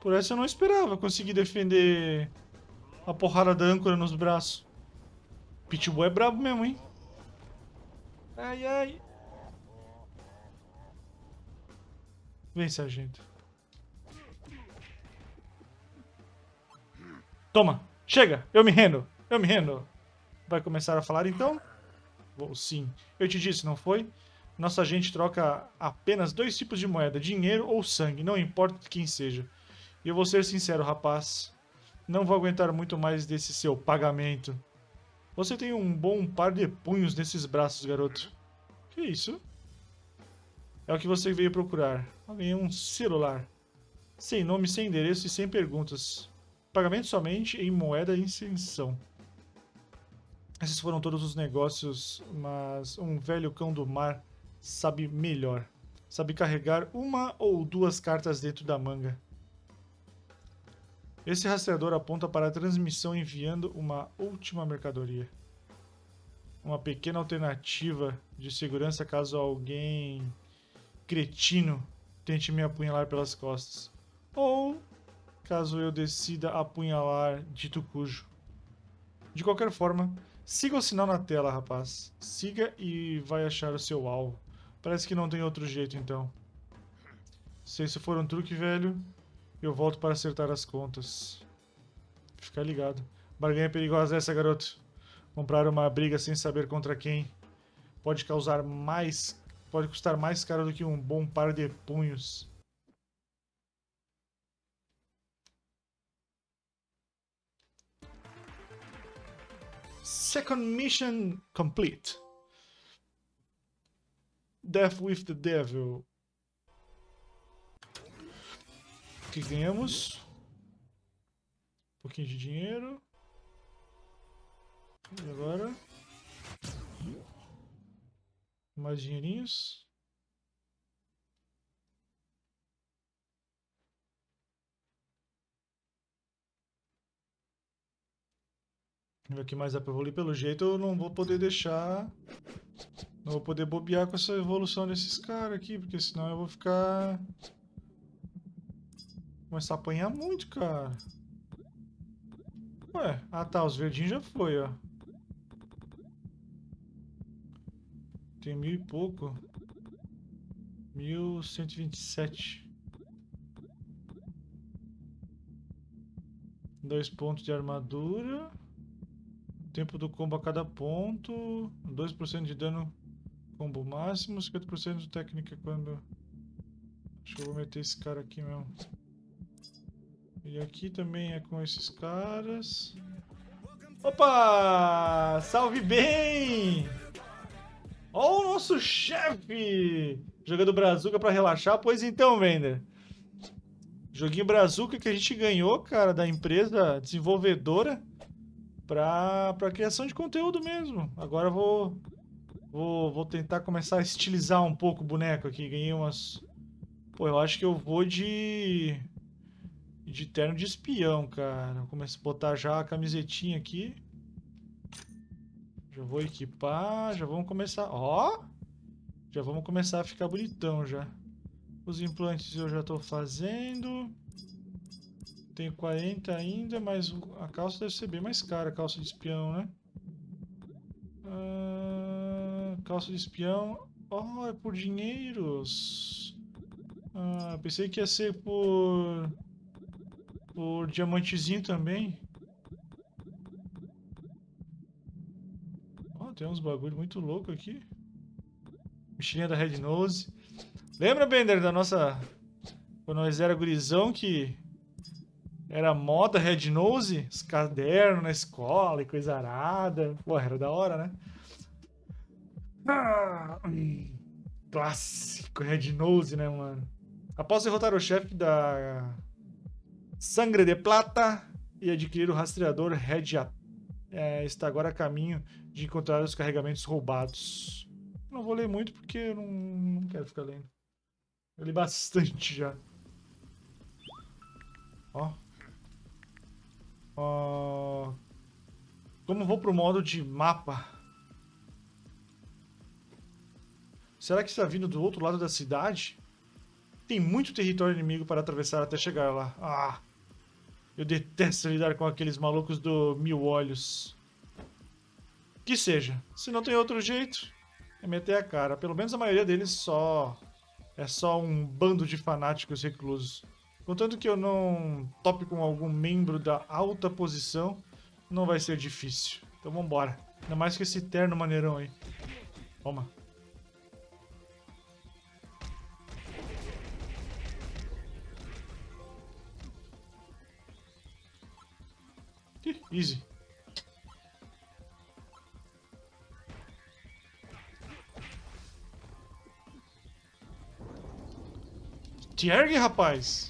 Por essa eu não esperava conseguir defender a porrada da âncora nos braços. Pitbull é brabo mesmo, hein? Ai, ai. Vem, sargento. Toma! Chega! Eu me rendo! Eu me rendo! Vai começar a falar então? Vou sim. Eu te disse, não foi? Nossa gente troca apenas dois tipos de moeda, dinheiro ou sangue, não importa quem seja. E eu vou ser sincero, rapaz. Não vou aguentar muito mais desse seu pagamento. Você tem um bom par de punhos nesses braços, garoto. Que isso? É o que você veio procurar. Alguém um celular. Sem nome, sem endereço e sem perguntas. Pagamento somente em moeda e inserção. Esses foram todos os negócios, mas um velho cão do mar sabe melhor. Sabe carregar uma ou duas cartas dentro da manga. Esse rastreador aponta para a transmissão enviando uma última mercadoria. Uma pequena alternativa de segurança caso alguém cretino tente me apunhalar pelas costas. Ou caso eu decida apunhalar dito cujo. De qualquer forma, siga o sinal na tela, rapaz. Siga e vai achar o seu alvo. Parece que não tem outro jeito, então. Se isso for um truque, velho, eu volto para acertar as contas. Fica ligado. Barganha perigosa essa, garoto. Comprar uma briga sem saber contra quem pode causar mais... Pode custar mais caro do que um bom par de punhos. Second mission complete. Death with the Devil. O que ganhamos? Um pouquinho de dinheiro. E agora? Mais dinheirinhos. O que mais dá pra evoluir? Pelo jeito eu não vou poder deixar... Não vou poder bobear com essa evolução desses caras aqui, porque senão eu vou ficar... Começar a apanhar muito, cara. Ué, ah tá, os verdinhos já foi, ó. Tem mil e pouco. Mil cento e vinte e sete. Dois pontos de armadura. Tempo do combo a cada ponto. 2% de dano combo máximo. 50% de técnica quando... Acho que eu vou meter esse cara aqui mesmo. E aqui também é com esses caras. Opa! Salve bem! Ó o nosso chefe! Jogando Brazuca pra relaxar. Pois então, Vender. Joguinho Brazuca que a gente ganhou, cara, da empresa desenvolvedora para criação de conteúdo mesmo. Agora vou, vou vou tentar começar a estilizar um pouco o boneco aqui. Ganhei umas Pô, eu acho que eu vou de de terno de espião, cara. Começo a botar já a camisetinha aqui. Já vou equipar, já vamos começar... Ó! Já vamos começar a ficar bonitão já. Os implantes eu já estou fazendo. Tenho 40 ainda, mas a calça deve ser bem mais cara, a calça de espião, né? Ah, calça de espião... Oh, é por dinheiros. Ah, pensei que ia ser por... Por diamantezinho também. Oh, tem uns bagulho muito louco aqui. Mochilinha da Red Nose. Lembra, Bender, da nossa... Quando nós era gurizão que... Era moda Red Nose? Os cadernos na escola e coisa arada. Pô, era da hora, né? Ah, clássico Red Nose, né, mano? Após derrotar o chefe da Sangre de Plata e adquirir o rastreador Red é, está agora a caminho de encontrar os carregamentos roubados. Não vou ler muito porque eu não, não quero ficar lendo. Eu li bastante já. Ó. Como vou pro modo de mapa? Será que está vindo do outro lado da cidade? Tem muito território inimigo para atravessar até chegar lá. Ah! Eu detesto lidar com aqueles malucos do Mil Olhos. Que seja. Se não tem outro jeito, é meter a cara. Pelo menos a maioria deles só... É só um bando de fanáticos reclusos. Contanto que eu não tope com algum membro da alta posição, não vai ser difícil. Então vambora. Ainda mais que esse terno maneirão aí. Toma. Easy. Te rapaz.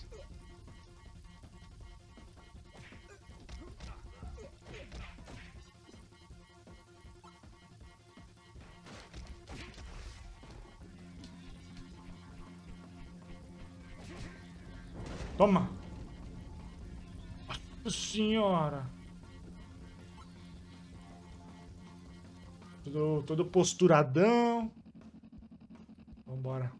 Toma. Nossa senhora. Todo, todo posturadão. Vambora.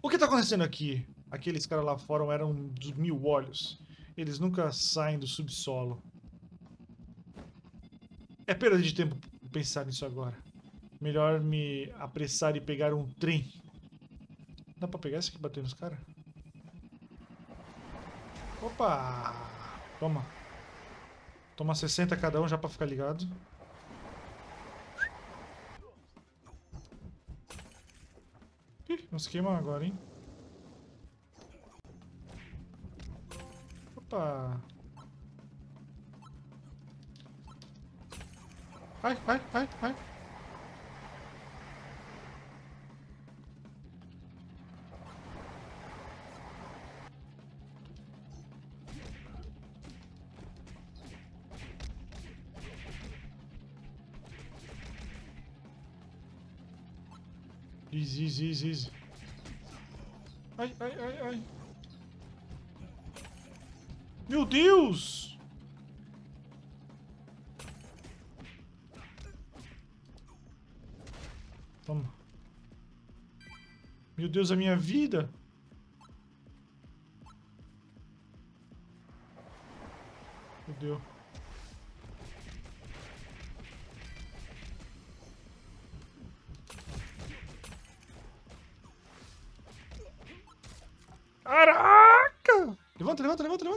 O que tá acontecendo aqui? Aqueles caras lá fora eram dos mil olhos. Eles nunca saem do subsolo. É perda de tempo pensar nisso agora. Melhor me apressar e pegar um trem. Dá pra pegar esse aqui bater nos caras? Opa! Toma. Toma 60 cada um já pra ficar ligado. Ih, não se queima agora, hein? Opa! Ai, ai, ai, ai! Easy, easy, easy, easy. Ai, ai, ai, ai. Meu Deus! Toma. Meu Deus, a minha vida! Fudeu.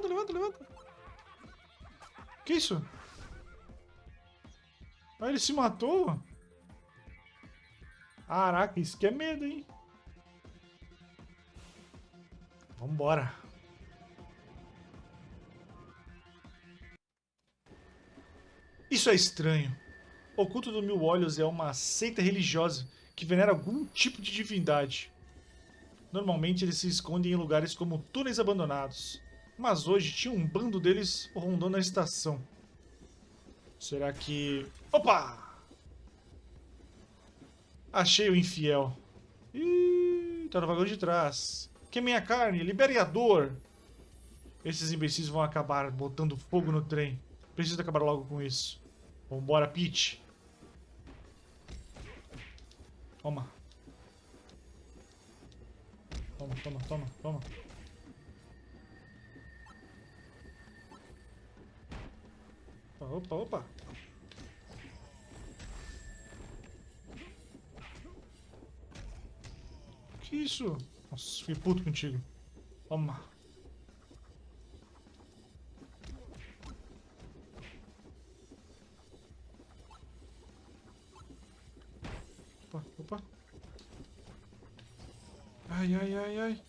Levanta, levanta, levanta. Que isso? Ah, ele se matou? Caraca, isso que é medo, hein? Vambora. Isso é estranho. O culto do Mil Olhos é uma seita religiosa que venera algum tipo de divindade. Normalmente eles se escondem em lugares como túneis abandonados, mas hoje tinha um bando deles rondando a estação. Será que... Opa! Achei o infiel. Ih, tá no vagão de trás. Queimem a carne, libere a dor. Esses imbecis vão acabar botando fogo no trem. Preciso acabar logo com isso. Vambora, Peach. Toma. Toma, toma, toma, toma. Opa, opa, opa. Que isso? Nossa, fiquei puto contigo. Toma. Opa, opa. Ai, ai, ai, ai.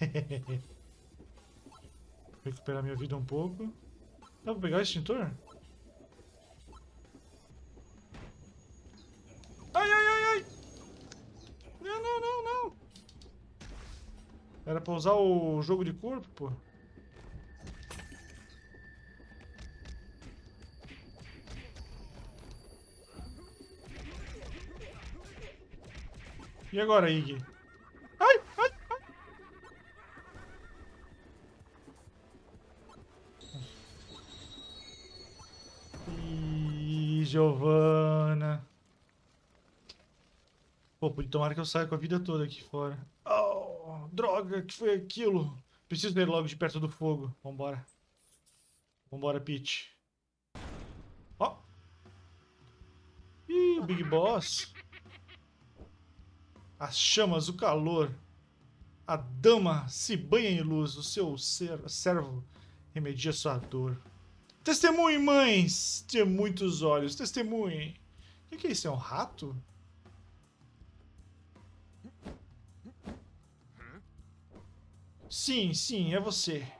Recuperar minha vida um pouco. Dá pra pegar o extintor? Ai, ai, ai, ai! Não, não, não, não! Era pra usar o jogo de corpo, pô. E agora, Ig? Giovana. Pô, tomara que eu saia com a vida toda aqui fora. Oh, droga, que foi aquilo? Preciso ver logo de perto do fogo. Vambora. Vambora, Peach. Ó. Ih, Big Boss. As chamas, o calor. A dama se banha em luz. O seu ser, servo remedia sua dor. Testemunhe, mães! De muitos olhos. Testemunhe. O que, é isso? É um rato? Sim, sim, é você.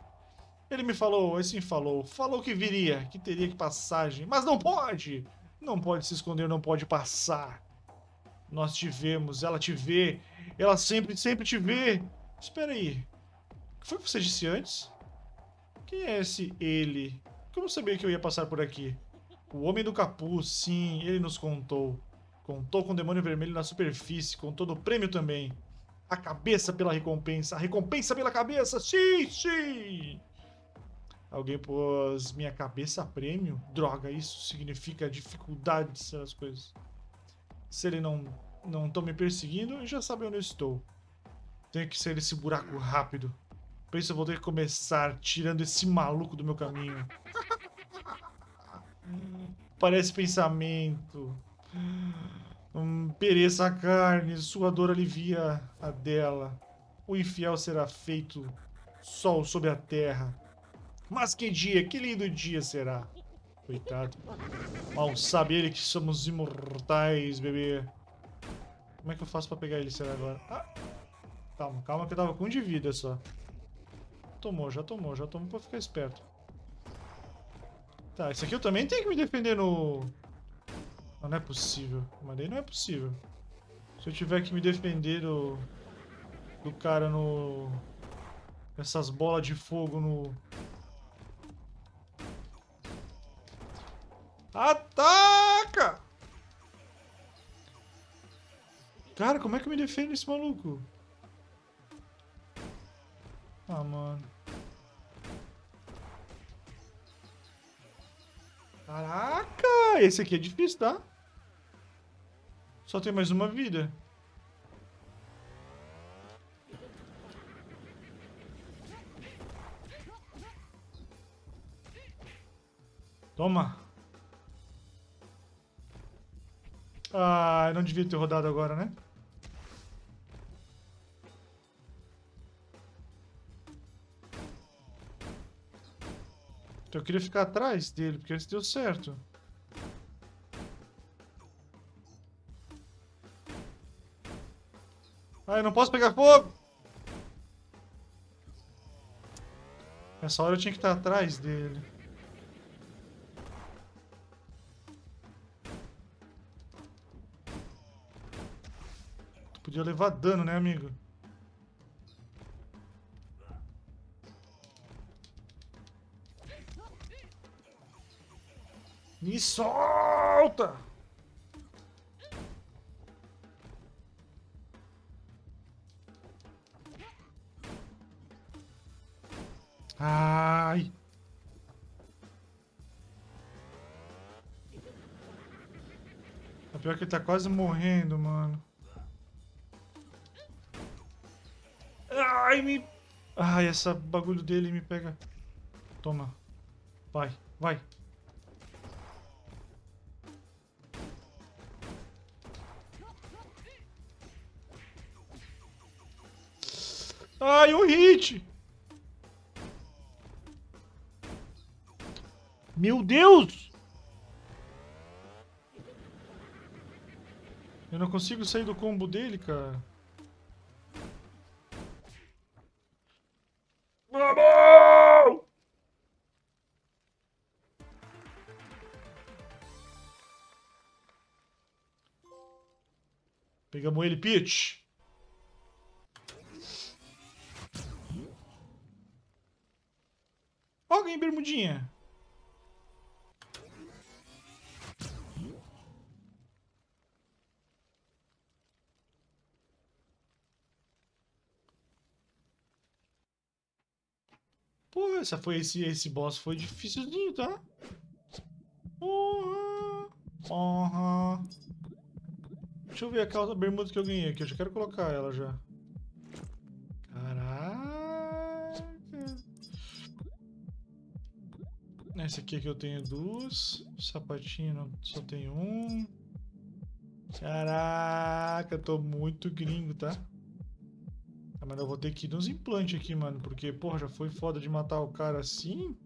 Ele me falou, assim falou. Falou que viria, que teria que passagem. Mas não pode! Não pode se esconder, não pode passar. Nós te vemos, ela te vê. Ela sempre, sempre te vê. Espera aí. O que foi que você disse antes? Quem é esse ele? Como sabia que eu ia passar por aqui? O Homem do Capuz, sim, ele nos contou. Contou com o Demônio Vermelho na superfície, contou do prêmio também. A cabeça pela recompensa, a recompensa pela cabeça, sim, sim! Alguém pôs minha cabeça a prêmio? Droga, isso significa dificuldade de as coisas. Se ele não não estão me perseguindo, já sabe onde eu estou. Tenho que sair desse buraco rápido. Por isso eu vou ter que começar tirando esse maluco do meu caminho. Parece pensamento. Hum, pereça a carne, sua dor alivia a dela. O infiel será feito sol sobre a terra. Mas que dia, que lindo dia será. Coitado. Mal sabe ele que somos imortais, bebê. Como é que eu faço pra pegar ele, será agora? Ah, calma, calma que eu tava com um de vida só. Tomou, já tomou, já tomou pra ficar esperto. Tá, esse aqui eu também tenho que me defender no... Não, não é possível. Mas daí não é possível. Se eu tiver que me defender do... Do cara no... Essas bolas de fogo no... Ataca! Cara, como é que eu me defendo desse maluco? Ah, mano. Caraca! Esse aqui é difícil, tá? Só tem mais uma vida. Toma. Ah, não devia ter rodado agora, né? Então eu queria ficar atrás dele, porque antes deu certo. Ai, não posso pegar fogo! Nessa hora eu tinha que estar atrás dele. Tu podia levar dano, né, amigo? Me solta! Ai! A pior é que ele tá quase morrendo, mano. Ai, me... Ai, essa bagulho dele me pega. Toma. Vai, vai. Ai, um hit! Meu Deus! Eu não consigo sair do combo dele, cara. Vamos! Pegamos ele, Peach. Alguém bermudinha. Pô, essa foi esse, esse boss foi dificilzinho, tá? Porra! Deixa eu ver a calça bermuda que eu ganhei aqui. Eu já quero colocar ela já. Esse aqui é que eu tenho duas. Sapatinho só tem um. Caraca, tô muito gringo, tá? Ah, mas eu vou ter que ir nos implantes aqui, mano. Porque, porra, já foi foda de matar o cara assim.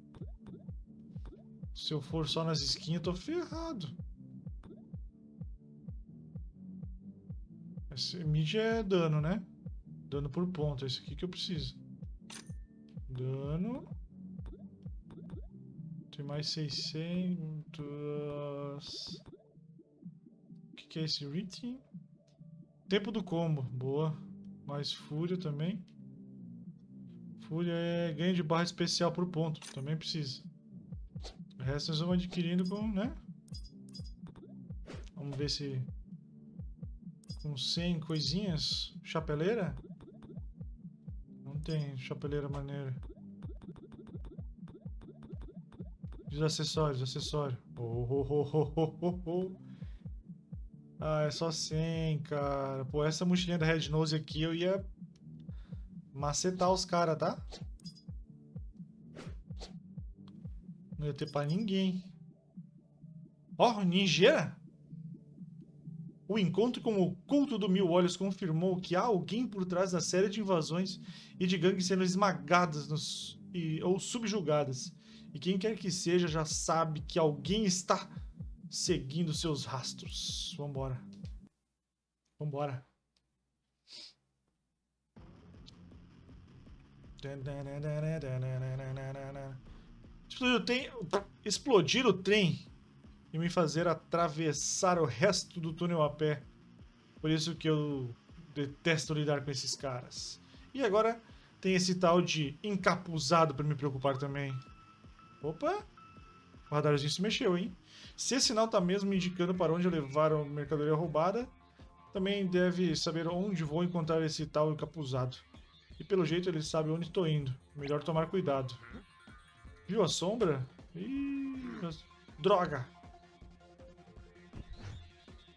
Se eu for só nas skins, eu tô ferrado. Esse mid é dano, né? Dano por ponto. É esse aqui que eu preciso. Dano. Mais 600. O que, que é esse rating? Tempo do combo. Boa. Mais fúria também. Fúria é ganho de barra especial por ponto. Também precisa. O resto nós vamos adquirindo com, né? Vamos ver se... Com 100 coisinhas. Chapeleira? Não tem chapeleira maneira. Os acessórios, acessório. Oh, oh, oh. Ah, é só 100, cara. Pô, essa mochilinha da Red Nose aqui eu ia macetar os caras, tá? Não ia ter pra ninguém. Ó, oh, ninjeira? O encontro com o culto do Mil Olhos confirmou que há alguém por trás da série de invasões e de gangues sendo esmagadas nos, e, ou subjugadas. E quem quer que seja já sabe que alguém está seguindo seus rastros. Vambora. Vambora. Explodir o trem, explodir o trem e me fazer atravessar o resto do túnel a pé. Por isso que eu detesto lidar com esses caras. E agora tem esse tal de encapuzado para me preocupar também. Opa! O radarzinho se mexeu, hein? Se esse sinal tá mesmo indicando para onde levaram mercadoria roubada, também deve saber onde vou encontrar esse tal encapuzado. E pelo jeito ele sabe onde estou indo. Melhor tomar cuidado. Viu a sombra? Ih, droga!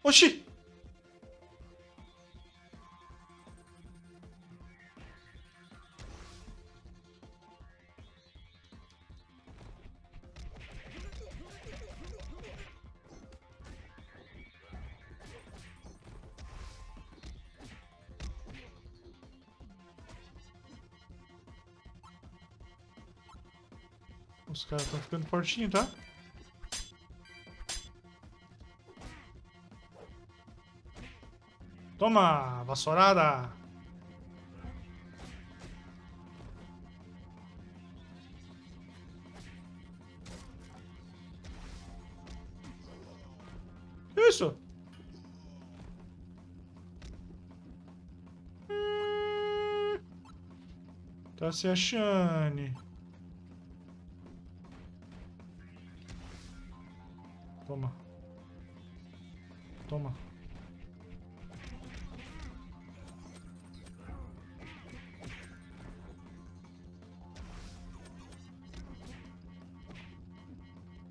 Oxi! Caras estão ficando fortinhos, tá? Toma, vassourada! Isso! Tá se achando. Toma. Toma.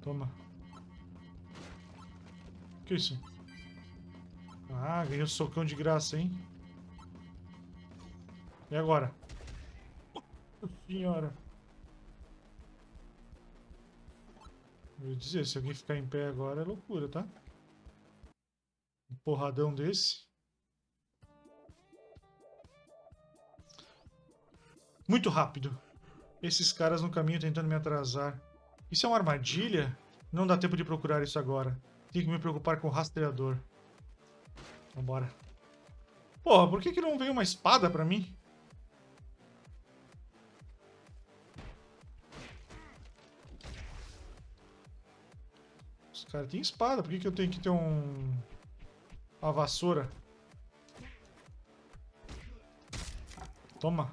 Toma. Que isso? Ah, ganhei o socão de graça, hein? E agora? Senhora. Ia dizer, se alguém ficar em pé agora é loucura, tá? Um porradão desse. Muito rápido. Esses caras no caminho tentando me atrasar. Isso é uma armadilha? Não dá tempo de procurar isso agora. Tenho que me preocupar com o rastreador. Vambora. Porra, por que, que não veio uma espada pra mim? Os caras têm espada, por que, que eu tenho que ter um... Uma vassoura? Toma.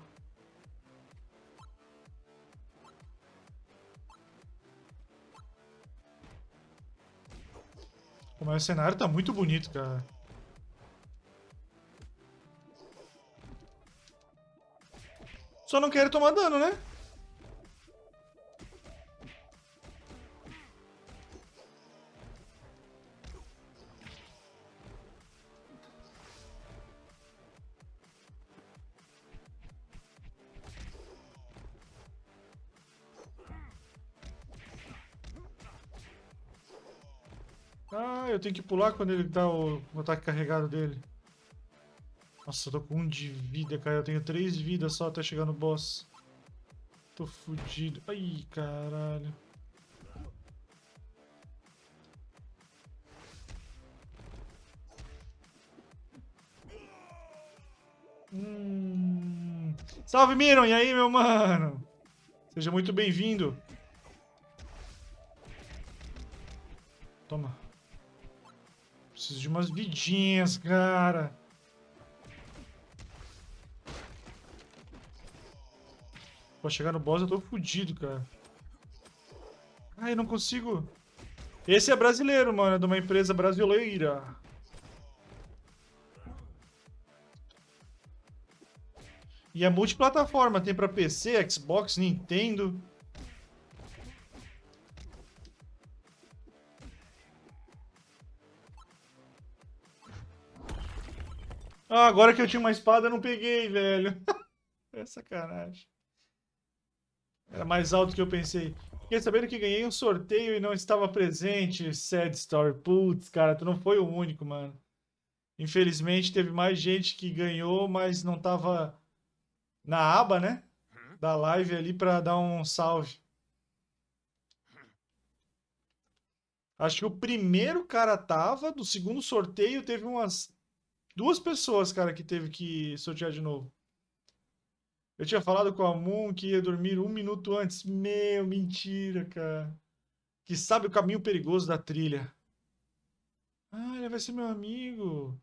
O cenário tá muito bonito, cara. Só não quero tomar dano, né? Tenho que pular quando ele dá o, o ataque carregado dele. Nossa, eu tô com um de vida, cara. Eu tenho três vidas só até chegar no boss. Tô fudido. Ai, caralho. Hum. Salve, Miron! E aí, meu mano? Seja muito bem-vindo. Toma. Preciso de umas vidinhas, cara. Pra chegar no boss eu tô fudido, cara. Ai, não consigo. Esse é brasileiro, mano. É de uma empresa brasileira. E é multiplataforma. Tem pra PC, Xbox, Nintendo. Ah, agora que eu tinha uma espada, eu não peguei, velho. é sacanagem. Era mais alto que eu pensei. Fiquei sabendo que ganhei um sorteio e não estava presente. Sad story. Putz, cara, tu não foi o único, mano. Infelizmente, teve mais gente que ganhou, mas não tava na aba, né? Da live ali pra dar um salve. Acho que o primeiro cara tava, do segundo sorteio teve umas duas pessoas, cara, que teve que sortear de novo. Eu tinha falado com a Moon que ia dormir um minuto antes. Meu, mentira, cara. Que sabe o caminho perigoso da trilha. Ah, ele vai ser meu amigo.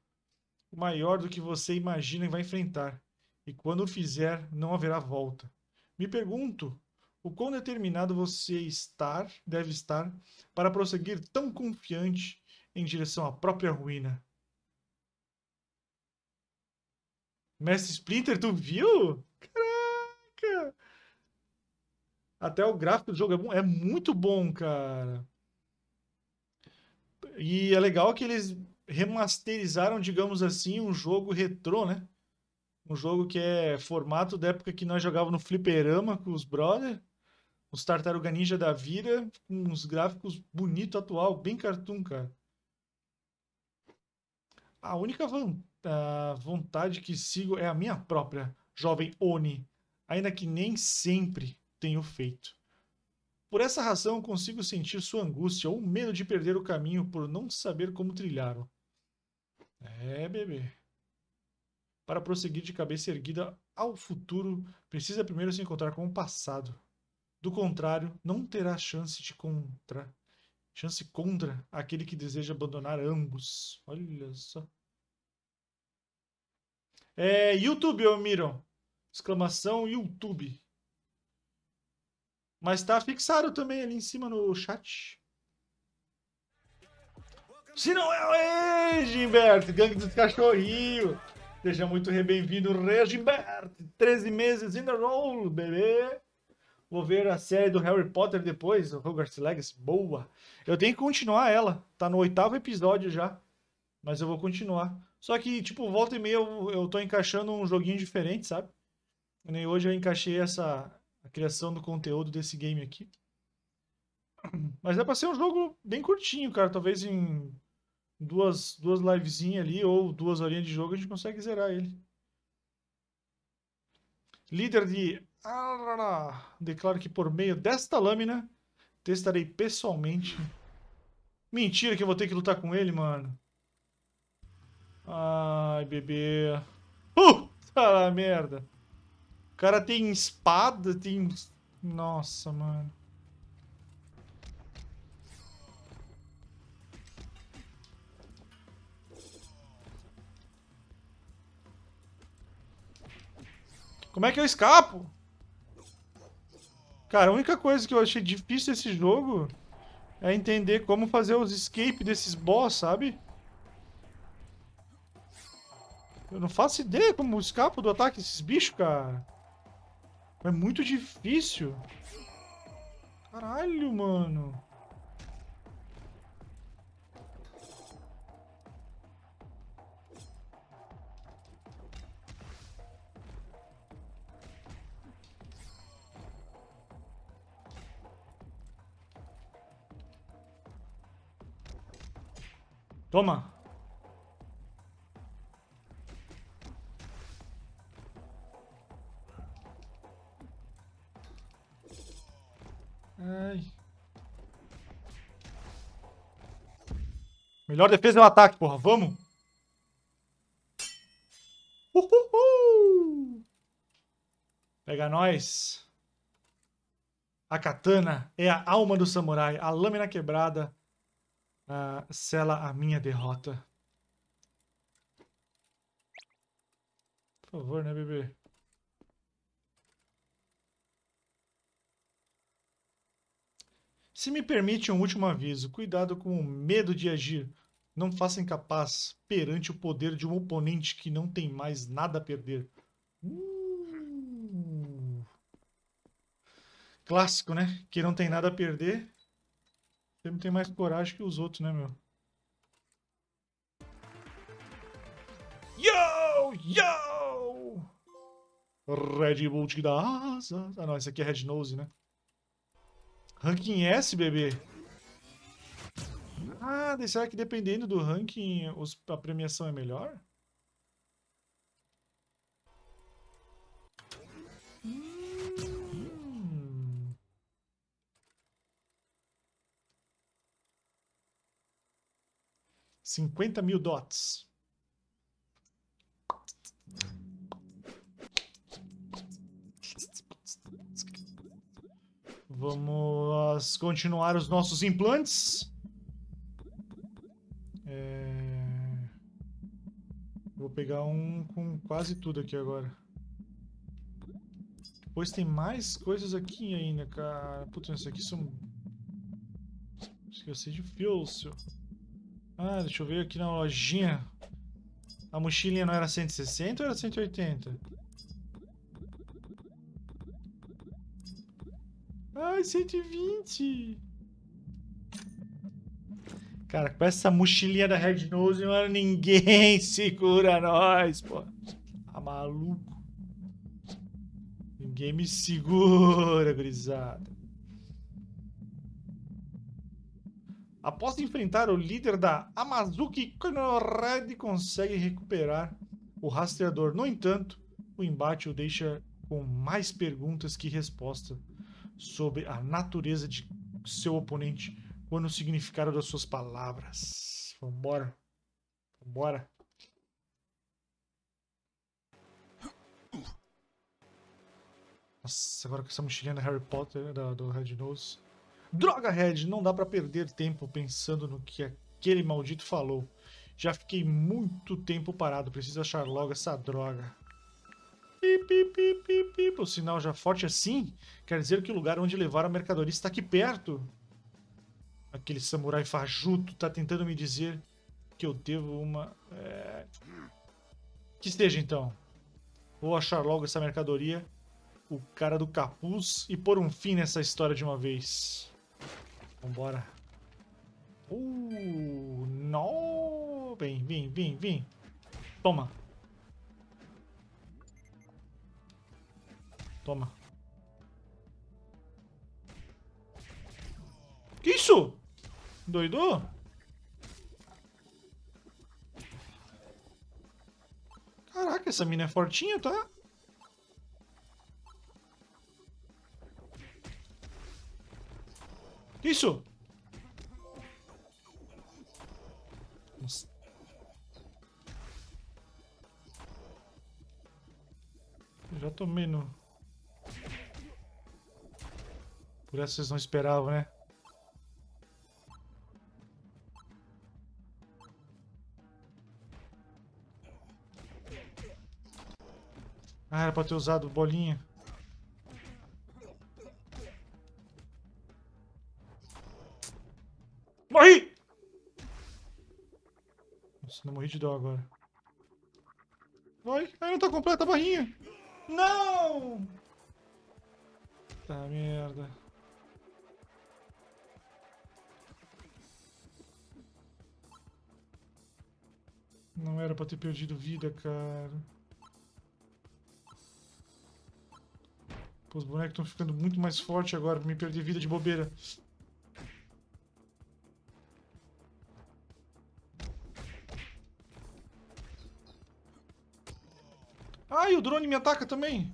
O maior do que você imagina e vai enfrentar. E quando o fizer, não haverá volta. Me pergunto, o quão determinado você estar, deve estar, para prosseguir tão confiante em direção à própria ruína. Mestre Splinter, tu viu? Caraca! Até o gráfico do jogo é, bom, é muito bom, cara. E é legal que eles remasterizaram, digamos assim, um jogo retrô, né? Um jogo que é formato da época que nós jogávamos no fliperama com os brother, os Tartaruga Ninja da vida, com uns gráficos bonito atual, bem cartoon, cara. A única van- a vontade que sigo é a minha própria, jovem Oni, ainda que nem sempre tenho feito. Por essa razão, consigo sentir sua angústia ou medo de perder o caminho por não saber como trilhá-lo. É, bebê. Para prosseguir de cabeça erguida ao futuro, precisa primeiro se encontrar com o passado. Do contrário, não terá chance de contra chance contra aquele que deseja abandonar ambos. Olha só. É YouTube, ô Miron. Exclamação YouTube. Mas tá fixado também ali em cima no chat. Se não é o Regimbert, gangue dos cachorrinhos. Seja muito bem-vindo, Regimbert. 13 meses in a row, bebê. Vou ver a série do Harry Potter depois, o Hogwarts Legacy. Boa! Eu tenho que continuar ela. Tá no oitavo episódio já. Mas eu vou continuar. Só que, tipo, volta e meia eu, eu tô encaixando um joguinho diferente, sabe? E nem hoje eu encaixei essa a criação do conteúdo desse game aqui. Mas é pra ser um jogo bem curtinho, cara. Talvez em duas, duas livezinhas ali ou duas horinhas de jogo a gente consegue zerar ele. Líder de declaro que por meio desta lâmina testarei pessoalmente. Mentira que eu vou ter que lutar com ele, mano. Ai, bebê. Puta merda. O cara tem espada, tem... Nossa, mano. Como é que eu escapo? Cara, a única coisa que eu achei difícil desse jogo é entender como fazer os escape desses boss, sabe? Eu não faço ideia como escapo do ataque desses bichos, cara. É muito difícil. Caralho, mano. Toma. Melhor defesa é o ataque, porra. Vamos. Uhul. Pega nós. A katana é a alma do samurai. A lâmina quebrada uh, sela a minha derrota. Por favor, né, bebê? Se me permite um último aviso, cuidado com o medo de agir. Não faça incapaz perante o poder de um oponente que não tem mais nada a perder. Uh. Clássico, né? Que não tem nada a perder Sempre tem mais coragem que os outros, né, meu? Yo! Yo! Red Bull te dá asas. Ah, não, esse aqui é Red Nose, né? Ranking S, bebê. Ah, será que dependendo do ranking a premiação é melhor? 50 mil dots. Vamos continuar os nossos implantes. É... Vou pegar um com quase tudo aqui agora. Depois tem mais coisas aqui ainda, cara. Putz, isso aqui são... Esqueci de fioso. Ah, deixa eu ver aqui na lojinha. A mochilinha não era 160 ou era 180? Ai, 120! Cara, com essa mochilinha da Red Nose, mano, ninguém segura nós, pô. Tá maluco. Ninguém me segura, gurizada. Após enfrentar o líder da Amazuki, Red consegue recuperar o rastreador. No entanto, o embate o deixa com mais perguntas que respostas sobre a natureza de seu oponente quando o significado das suas palavras. Vambora. Vambora. Nossa, agora com essa mochilinha da Harry Potter, da, do Red Nose. Droga, Red, não dá para perder tempo pensando no que aquele maldito falou. Já fiquei muito tempo parado, preciso achar logo essa droga. Pip, pip, pip, pip. O sinal já forte assim quer dizer que o lugar onde levaram a mercadoria está aqui perto. Aquele samurai fajuto está tentando me dizer que eu devo uma... É... Que esteja então. Vou achar logo essa mercadoria o cara do capuz e pôr um fim nessa história de uma vez. Vambora. Uh, não. Vem, vem, vem, vem. Toma. Toma. Que isso? Doidou? Caraca, essa mina é fortinha, tá? Isso? Nossa. Já tomei no... Por essa vocês não esperavam, né? Ah, era pra ter usado bolinha. Morri! Nossa, não morri de dó agora. Vai, aí não tá completa a barrinha. Não! Tá merda. Não era pra ter perdido vida, cara. Os bonecos estão ficando muito mais fortes agora me perder vida de bobeira. Ai, o drone me ataca também.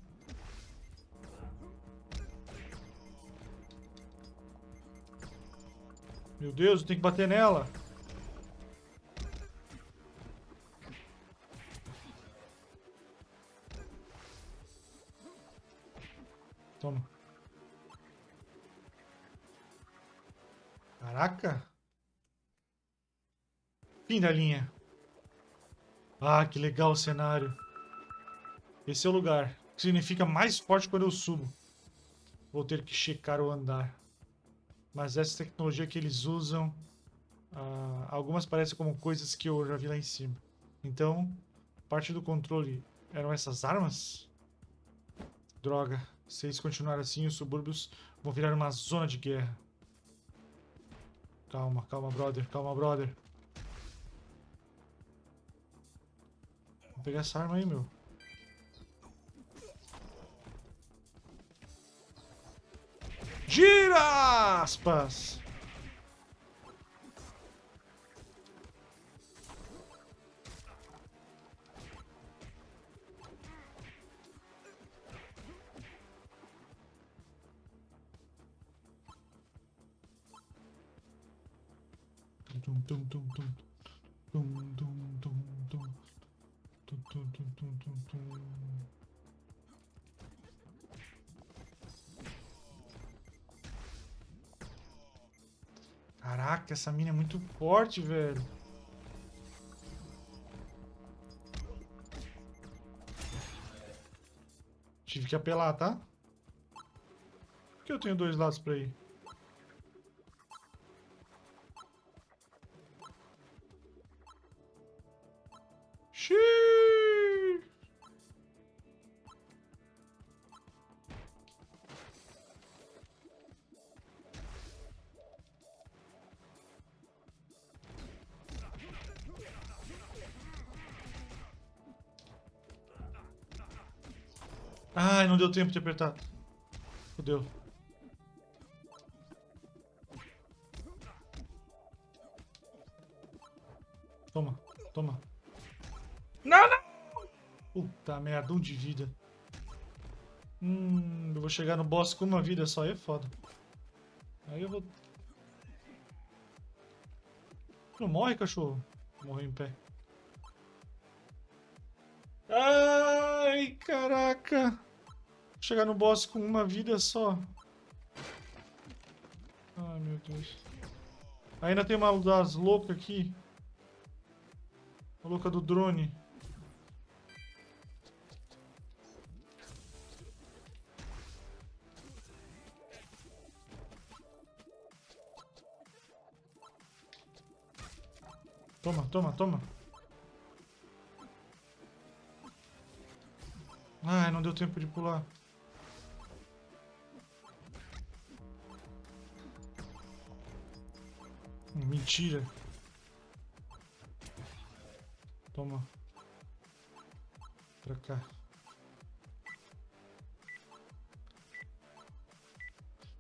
Meu Deus, eu tenho que bater nela. Toma. Caraca. Fim da linha. Ah, que legal o cenário. Esse é o lugar. Que significa mais forte quando eu subo. Vou ter que checar o andar. Mas essa tecnologia que eles usam... Ah, algumas parecem como coisas que eu já vi lá em cima. Então, parte do controle eram essas armas? Droga. Se eles continuarem assim, os subúrbios vão virar uma zona de guerra. Calma, calma, brother. Calma, brother. Vou pegar essa arma aí, meu. Gira aspas! Tum, tum, tum, tum. Tum, tum, tum, tum. Tum, tum, tum, tum, tum. Caraca, essa mina é muito forte, velho. Tive que apelar, tá? Por que eu tenho dois lados pra ir? Deu tempo de apertar. Fudeu. Toma, toma. Não, não! Puta merda, um de vida. Hum, eu vou chegar no boss com uma vida só, aí é foda. Aí eu vou... Não morre, cachorro. Morreu em pé. Ai, caraca. Chegar no boss com uma vida só. Ai, meu Deus. Ainda tem uma das loucas aqui. A louca do drone. Toma, toma, toma. Ai, não deu tempo de pular. Mentira. Toma. Pra cá.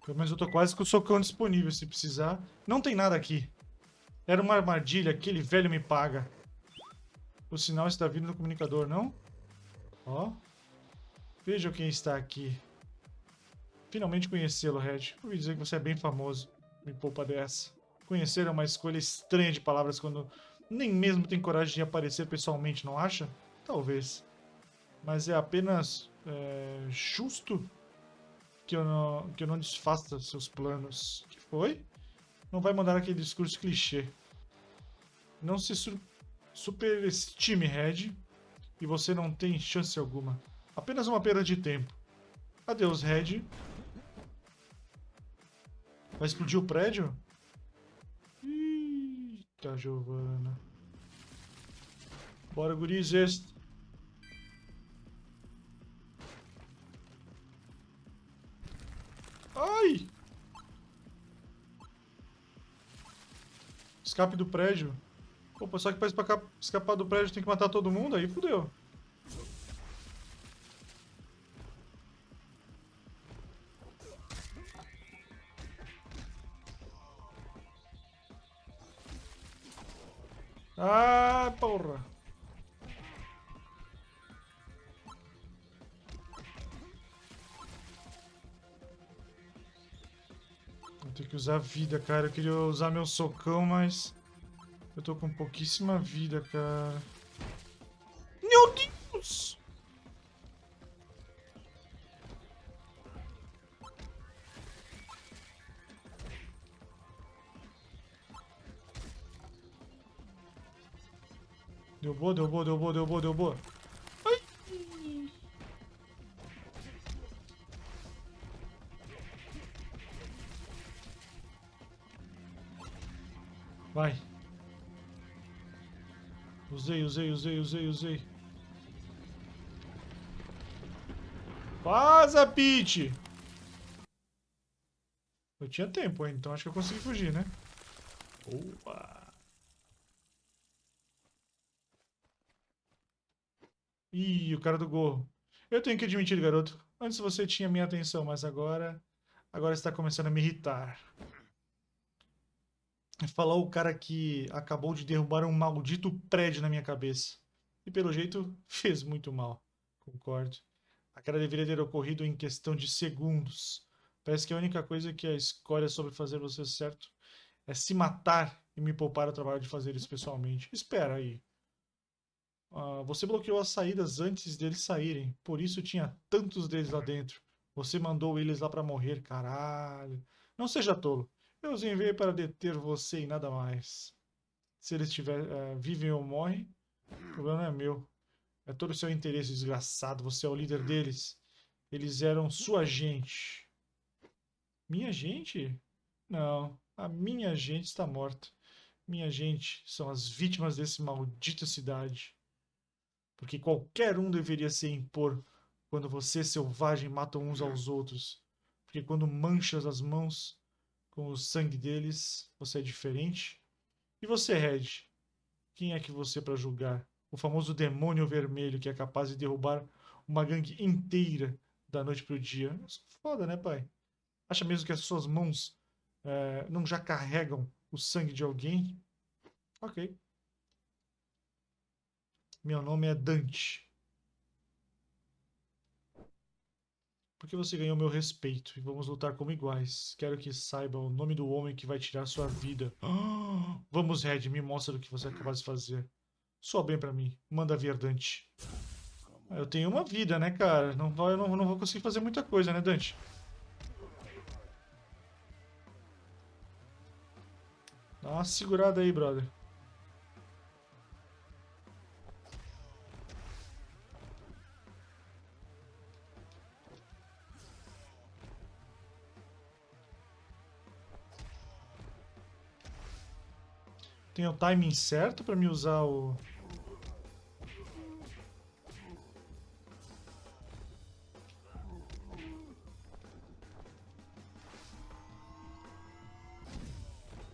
Pelo menos eu tô quase com o socão disponível se precisar. Não tem nada aqui. Era uma armadilha, aquele velho me paga. O sinal está vindo no comunicador, não? Ó. Vejam quem está aqui. Finalmente conhecê-lo, Red. Ouvi dizer que você é bem famoso. Me poupa dessa. Conhecer é uma escolha estranha de palavras quando nem mesmo tem coragem de aparecer pessoalmente, não acha? Talvez. Mas é apenas é, justo que eu, não, que eu não desfaça seus planos. que foi? Não vai mandar aquele discurso clichê. Não se sur superestime, Red. E você não tem chance alguma. Apenas uma perda de tempo. Adeus, Red. Vai explodir o prédio? Eita, Giovana. Bora, gurizes. Ai! Escape do prédio. Opa, só que pra escapar do prédio tem que matar todo mundo? Aí fudeu. Ah, porra. Vou ter que usar vida, cara. Eu queria usar meu socão, mas... Eu tô com pouquíssima vida, cara. Meu Deus! Deu boa, deu boa, deu boa, deu boa, deu boa. Ai! Vai. Usei, usei, usei, usei, usei. Vaza, Pete! Eu tinha tempo então acho que eu consegui fugir, né? Boa! Ih, o cara do gorro. Eu tenho que admitir, garoto. Antes você tinha minha atenção, mas agora... Agora está começando a me irritar. Falou o cara que acabou de derrubar um maldito prédio na minha cabeça. E pelo jeito, fez muito mal. Concordo. A cara deveria ter ocorrido em questão de segundos. Parece que a única coisa que a escolha sobre fazer você certo é se matar e me poupar o trabalho de fazer isso pessoalmente. Espera aí. Uh, você bloqueou as saídas antes deles saírem, por isso tinha tantos deles lá dentro. Você mandou eles lá para morrer, caralho. Não seja tolo. Eu os enviei para deter você e nada mais. Se eles tiver, uh, vivem ou morrem, o problema é meu. É todo o seu interesse, desgraçado. Você é o líder deles. Eles eram sua gente. Minha gente? Não. A minha gente está morta. Minha gente são as vítimas desse maldita cidade. Porque qualquer um deveria se impor quando você, selvagem, matam uns aos outros. Porque quando manchas as mãos, com o sangue deles, você é diferente. E você, Red? Quem é que você para julgar? O famoso demônio vermelho que é capaz de derrubar uma gangue inteira da noite pro dia. Foda, né, pai? Acha mesmo que as suas mãos é, não já carregam o sangue de alguém? Ok. Meu nome é Dante. Porque você ganhou meu respeito e vamos lutar como iguais. Quero que saiba o nome do homem que vai tirar sua vida. vamos, Red, me mostra o que você é capaz de fazer. Só bem para mim. Manda vir, Dante. Eu tenho uma vida, né, cara? Não, eu não, não vou conseguir fazer muita coisa, né, Dante? Dá uma segurada aí, brother. Tem o timing certo pra me usar o...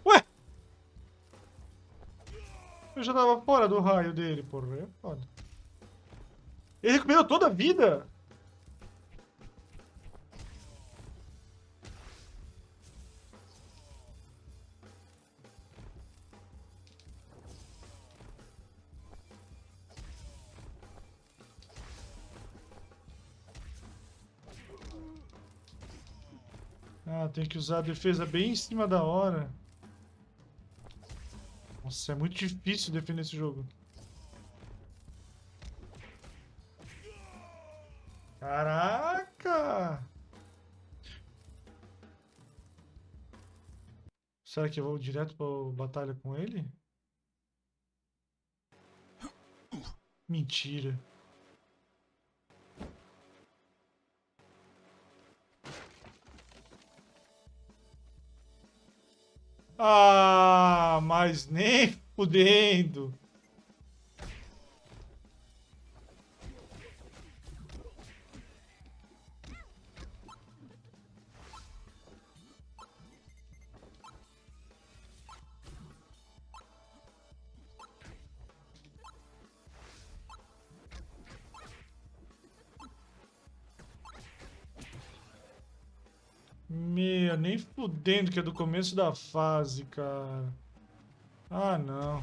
Ué? Eu já tava fora do raio dele, porra. É. Ele recuperou toda a vida? Tem que usar a defesa bem em cima da hora. Nossa, é muito difícil defender esse jogo. Caraca! Será que eu vou direto pra batalha com ele? Mentira. Ah, mas nem fudendo. Nem fudendo que é do começo da fase, cara. Ah, não.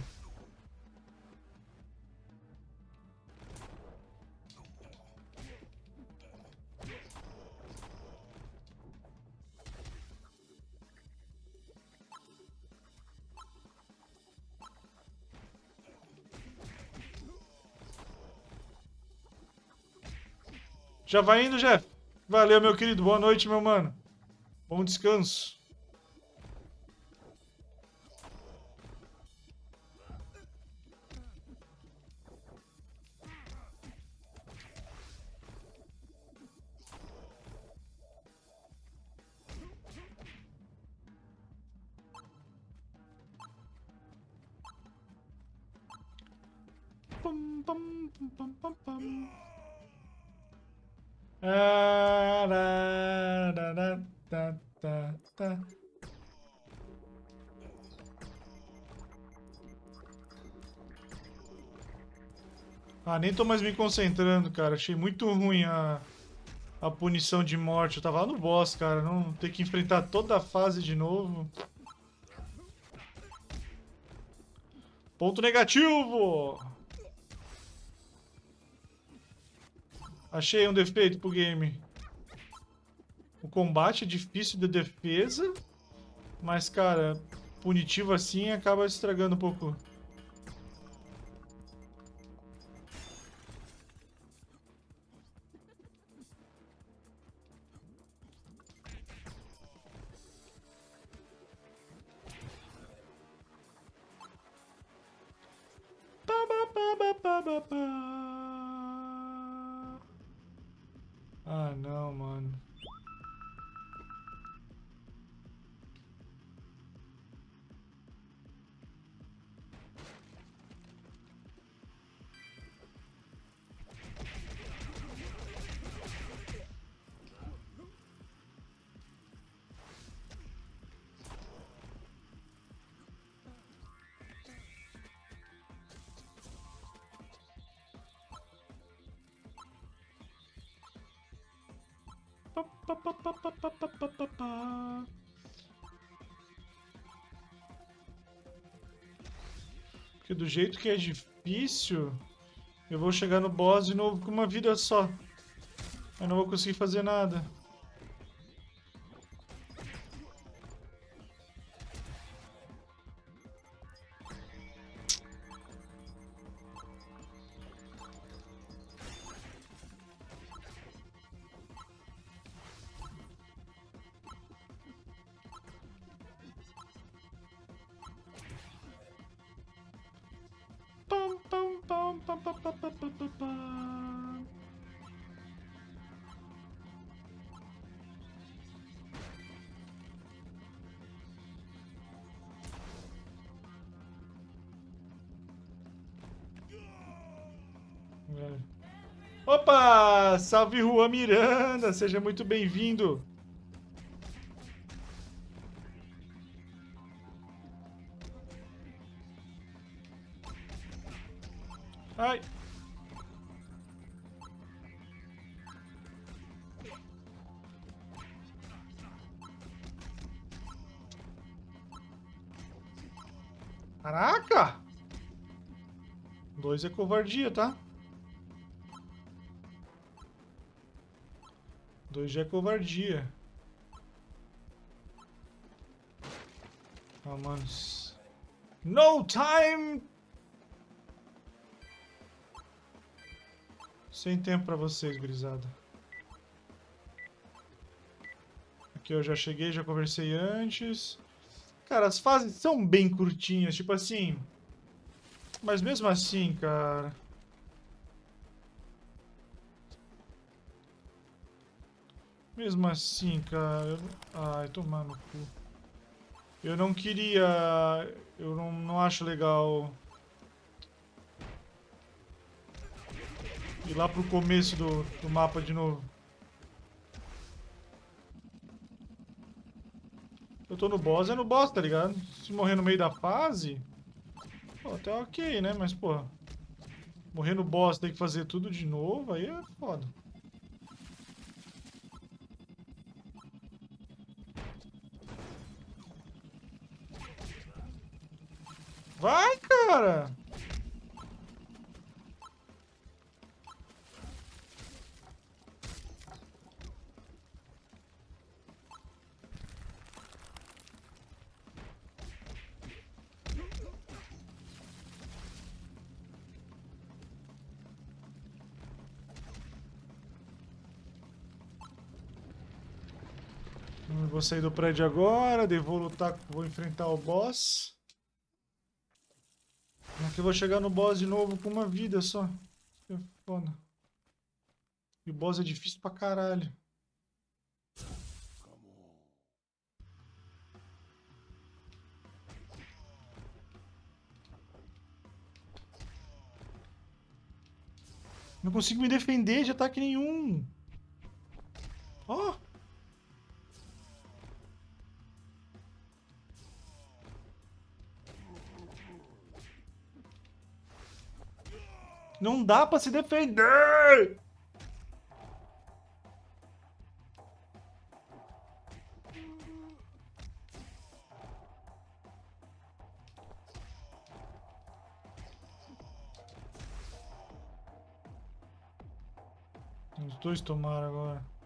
Já vai indo, Jeff. Valeu, meu querido. Boa noite, meu mano. Bom descanso. Pum, pum, pum, pum, pum. Ah, da, da, da, da, da, da. Ah, nem tô mais me concentrando, cara. Achei muito ruim a, a punição de morte. Eu tava lá no boss, cara. Não ter que enfrentar toda a fase de novo. Ponto negativo! Achei um defeito pro game. O combate é difícil de defesa, mas, cara, punitivo assim acaba estragando um pouco. Porque do jeito que é difícil, eu vou chegar no boss de novo com uma vida só. Eu não vou conseguir fazer nada. Salve Juan Miranda! Seja muito bem-vindo! Ai. Caraca! Dois é covardia, tá? Já é covardia. Ah, manos. No time! Sem tempo pra vocês, grisada. Aqui eu já cheguei, já conversei antes. Cara, as fases são bem curtinhas, tipo assim... Mas mesmo assim, cara... Mesmo assim, cara... Ai, tomar no cu. Eu não queria... Eu não, não acho legal... Ir lá pro começo do, do mapa de novo. Eu tô no boss, é no boss, tá ligado? Se morrer no meio da fase... Pô, até ok, né? Mas, pô... Morrer no boss, tem que fazer tudo de novo, aí é foda. Vai, cara! Vou sair do prédio agora, daí vou lutar, vou enfrentar o boss. Eu vou chegar no boss de novo com uma vida só. É foda. E o boss é difícil pra caralho. Não consigo me defender de ataque nenhum. Ó! Oh. Não dá pra se defender! Os dois tomaram agora.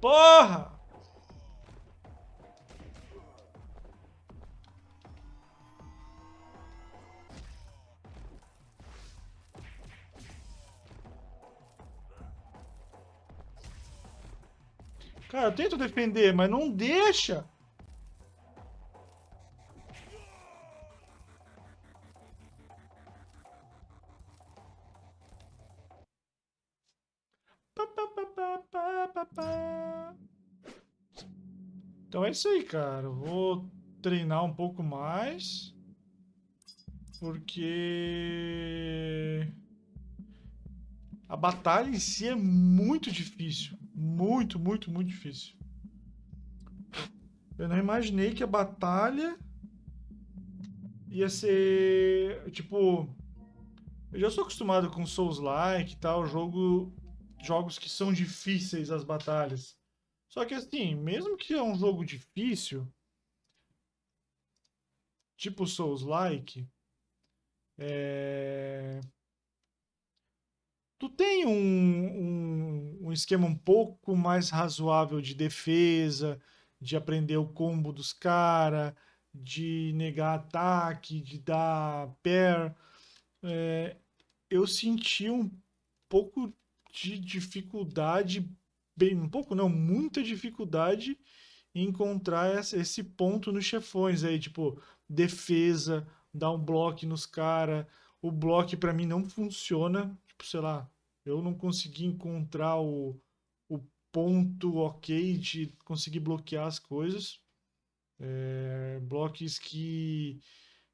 Porra! Cara, eu tento defender, mas não deixa. É isso aí, cara. vou treinar um pouco mais. Porque... A batalha em si é muito difícil. Muito, muito, muito difícil. Eu não imaginei que a batalha ia ser... Tipo... Eu já sou acostumado com Souls-like e tal, jogo, jogos que são difíceis as batalhas. Só que assim, mesmo que é um jogo difícil, tipo Souls-like, é... tu tem um, um, um, esquema um pouco mais razoável de defesa, de aprender o combo dos caras, de negar ataque, de dar pair. É... eu senti um pouco de dificuldade bem, um pouco não, muita dificuldade em encontrar esse ponto nos chefões aí, tipo, defesa, dar um bloco nos caras. O bloco para mim não funciona, tipo, sei lá, eu não consegui encontrar o, o ponto ok de conseguir bloquear as coisas. É, blocos que,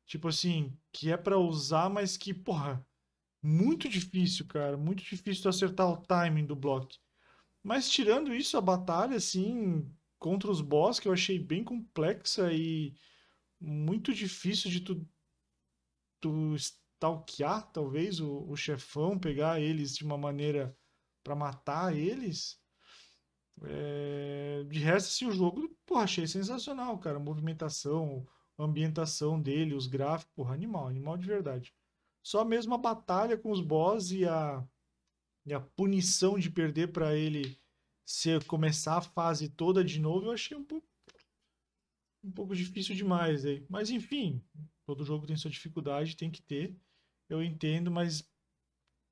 tipo assim, que é para usar, mas que, porra, muito difícil, cara, muito difícil acertar o timing do bloco. Mas tirando isso, a batalha, assim, contra os boss, que eu achei bem complexa e muito difícil de tu, tu stalkear, talvez, o, o chefão, pegar eles de uma maneira para matar eles. É... De resto, assim, o jogo, porra, achei sensacional, cara. A movimentação, a ambientação dele, os gráficos, porra, animal, animal de verdade. Só mesmo a batalha com os boss e a, e a punição de perder para ele se começar a fase toda de novo, eu achei um pouco um pouco difícil demais aí. Mas enfim, todo jogo tem sua dificuldade, tem que ter. Eu entendo, mas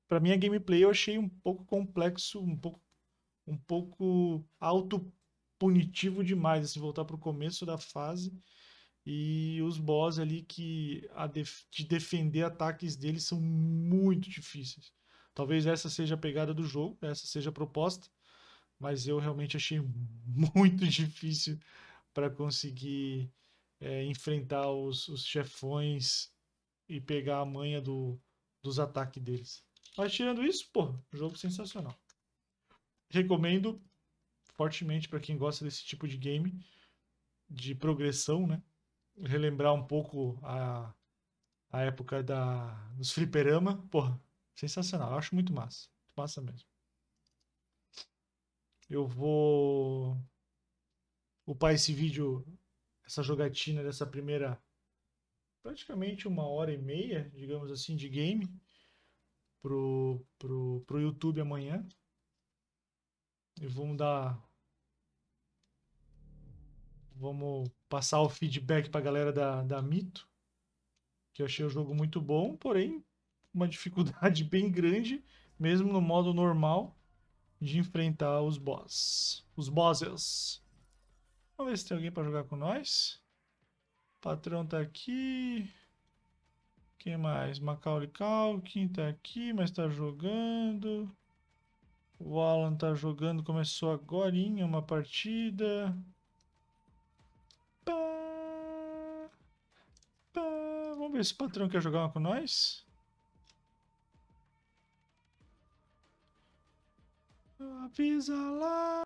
para mim a gameplay eu achei um pouco complexo, um pouco um pouco autopunitivo demais, assim, voltar para o começo da fase e os boss ali que a def de defender ataques deles são muito difíceis. Talvez essa seja a pegada do jogo, essa seja a proposta, mas eu realmente achei muito difícil para conseguir é, enfrentar os, os, chefões e pegar a manha do, dos ataques deles. Mas tirando isso, pô, jogo sensacional. Recomendo fortemente para quem gosta desse tipo de game, de progressão, né? Relembrar um pouco a, a época da, dos fliperama. Porra, sensacional. Eu acho muito massa. Muito massa mesmo. Eu vou upar esse vídeo, essa jogatina dessa primeira praticamente uma hora e meia, digamos assim, de game pro, pro, pro YouTube amanhã. E vamos dar. Vamos passar o feedback pra galera da, da Mito. Que eu achei o jogo muito bom, porém, uma dificuldade bem grande, mesmo no modo normal, de enfrentar os boss. Os bosses. Vamos ver se tem alguém para jogar com nós. O patrão tá aqui. Quem mais? Macaulay Culkin tá aqui, mas tá jogando. O Alan tá jogando, começou agora uma partida. Pá, pá. Vamos ver se o patrão quer jogar uma com nós. Avisa lá.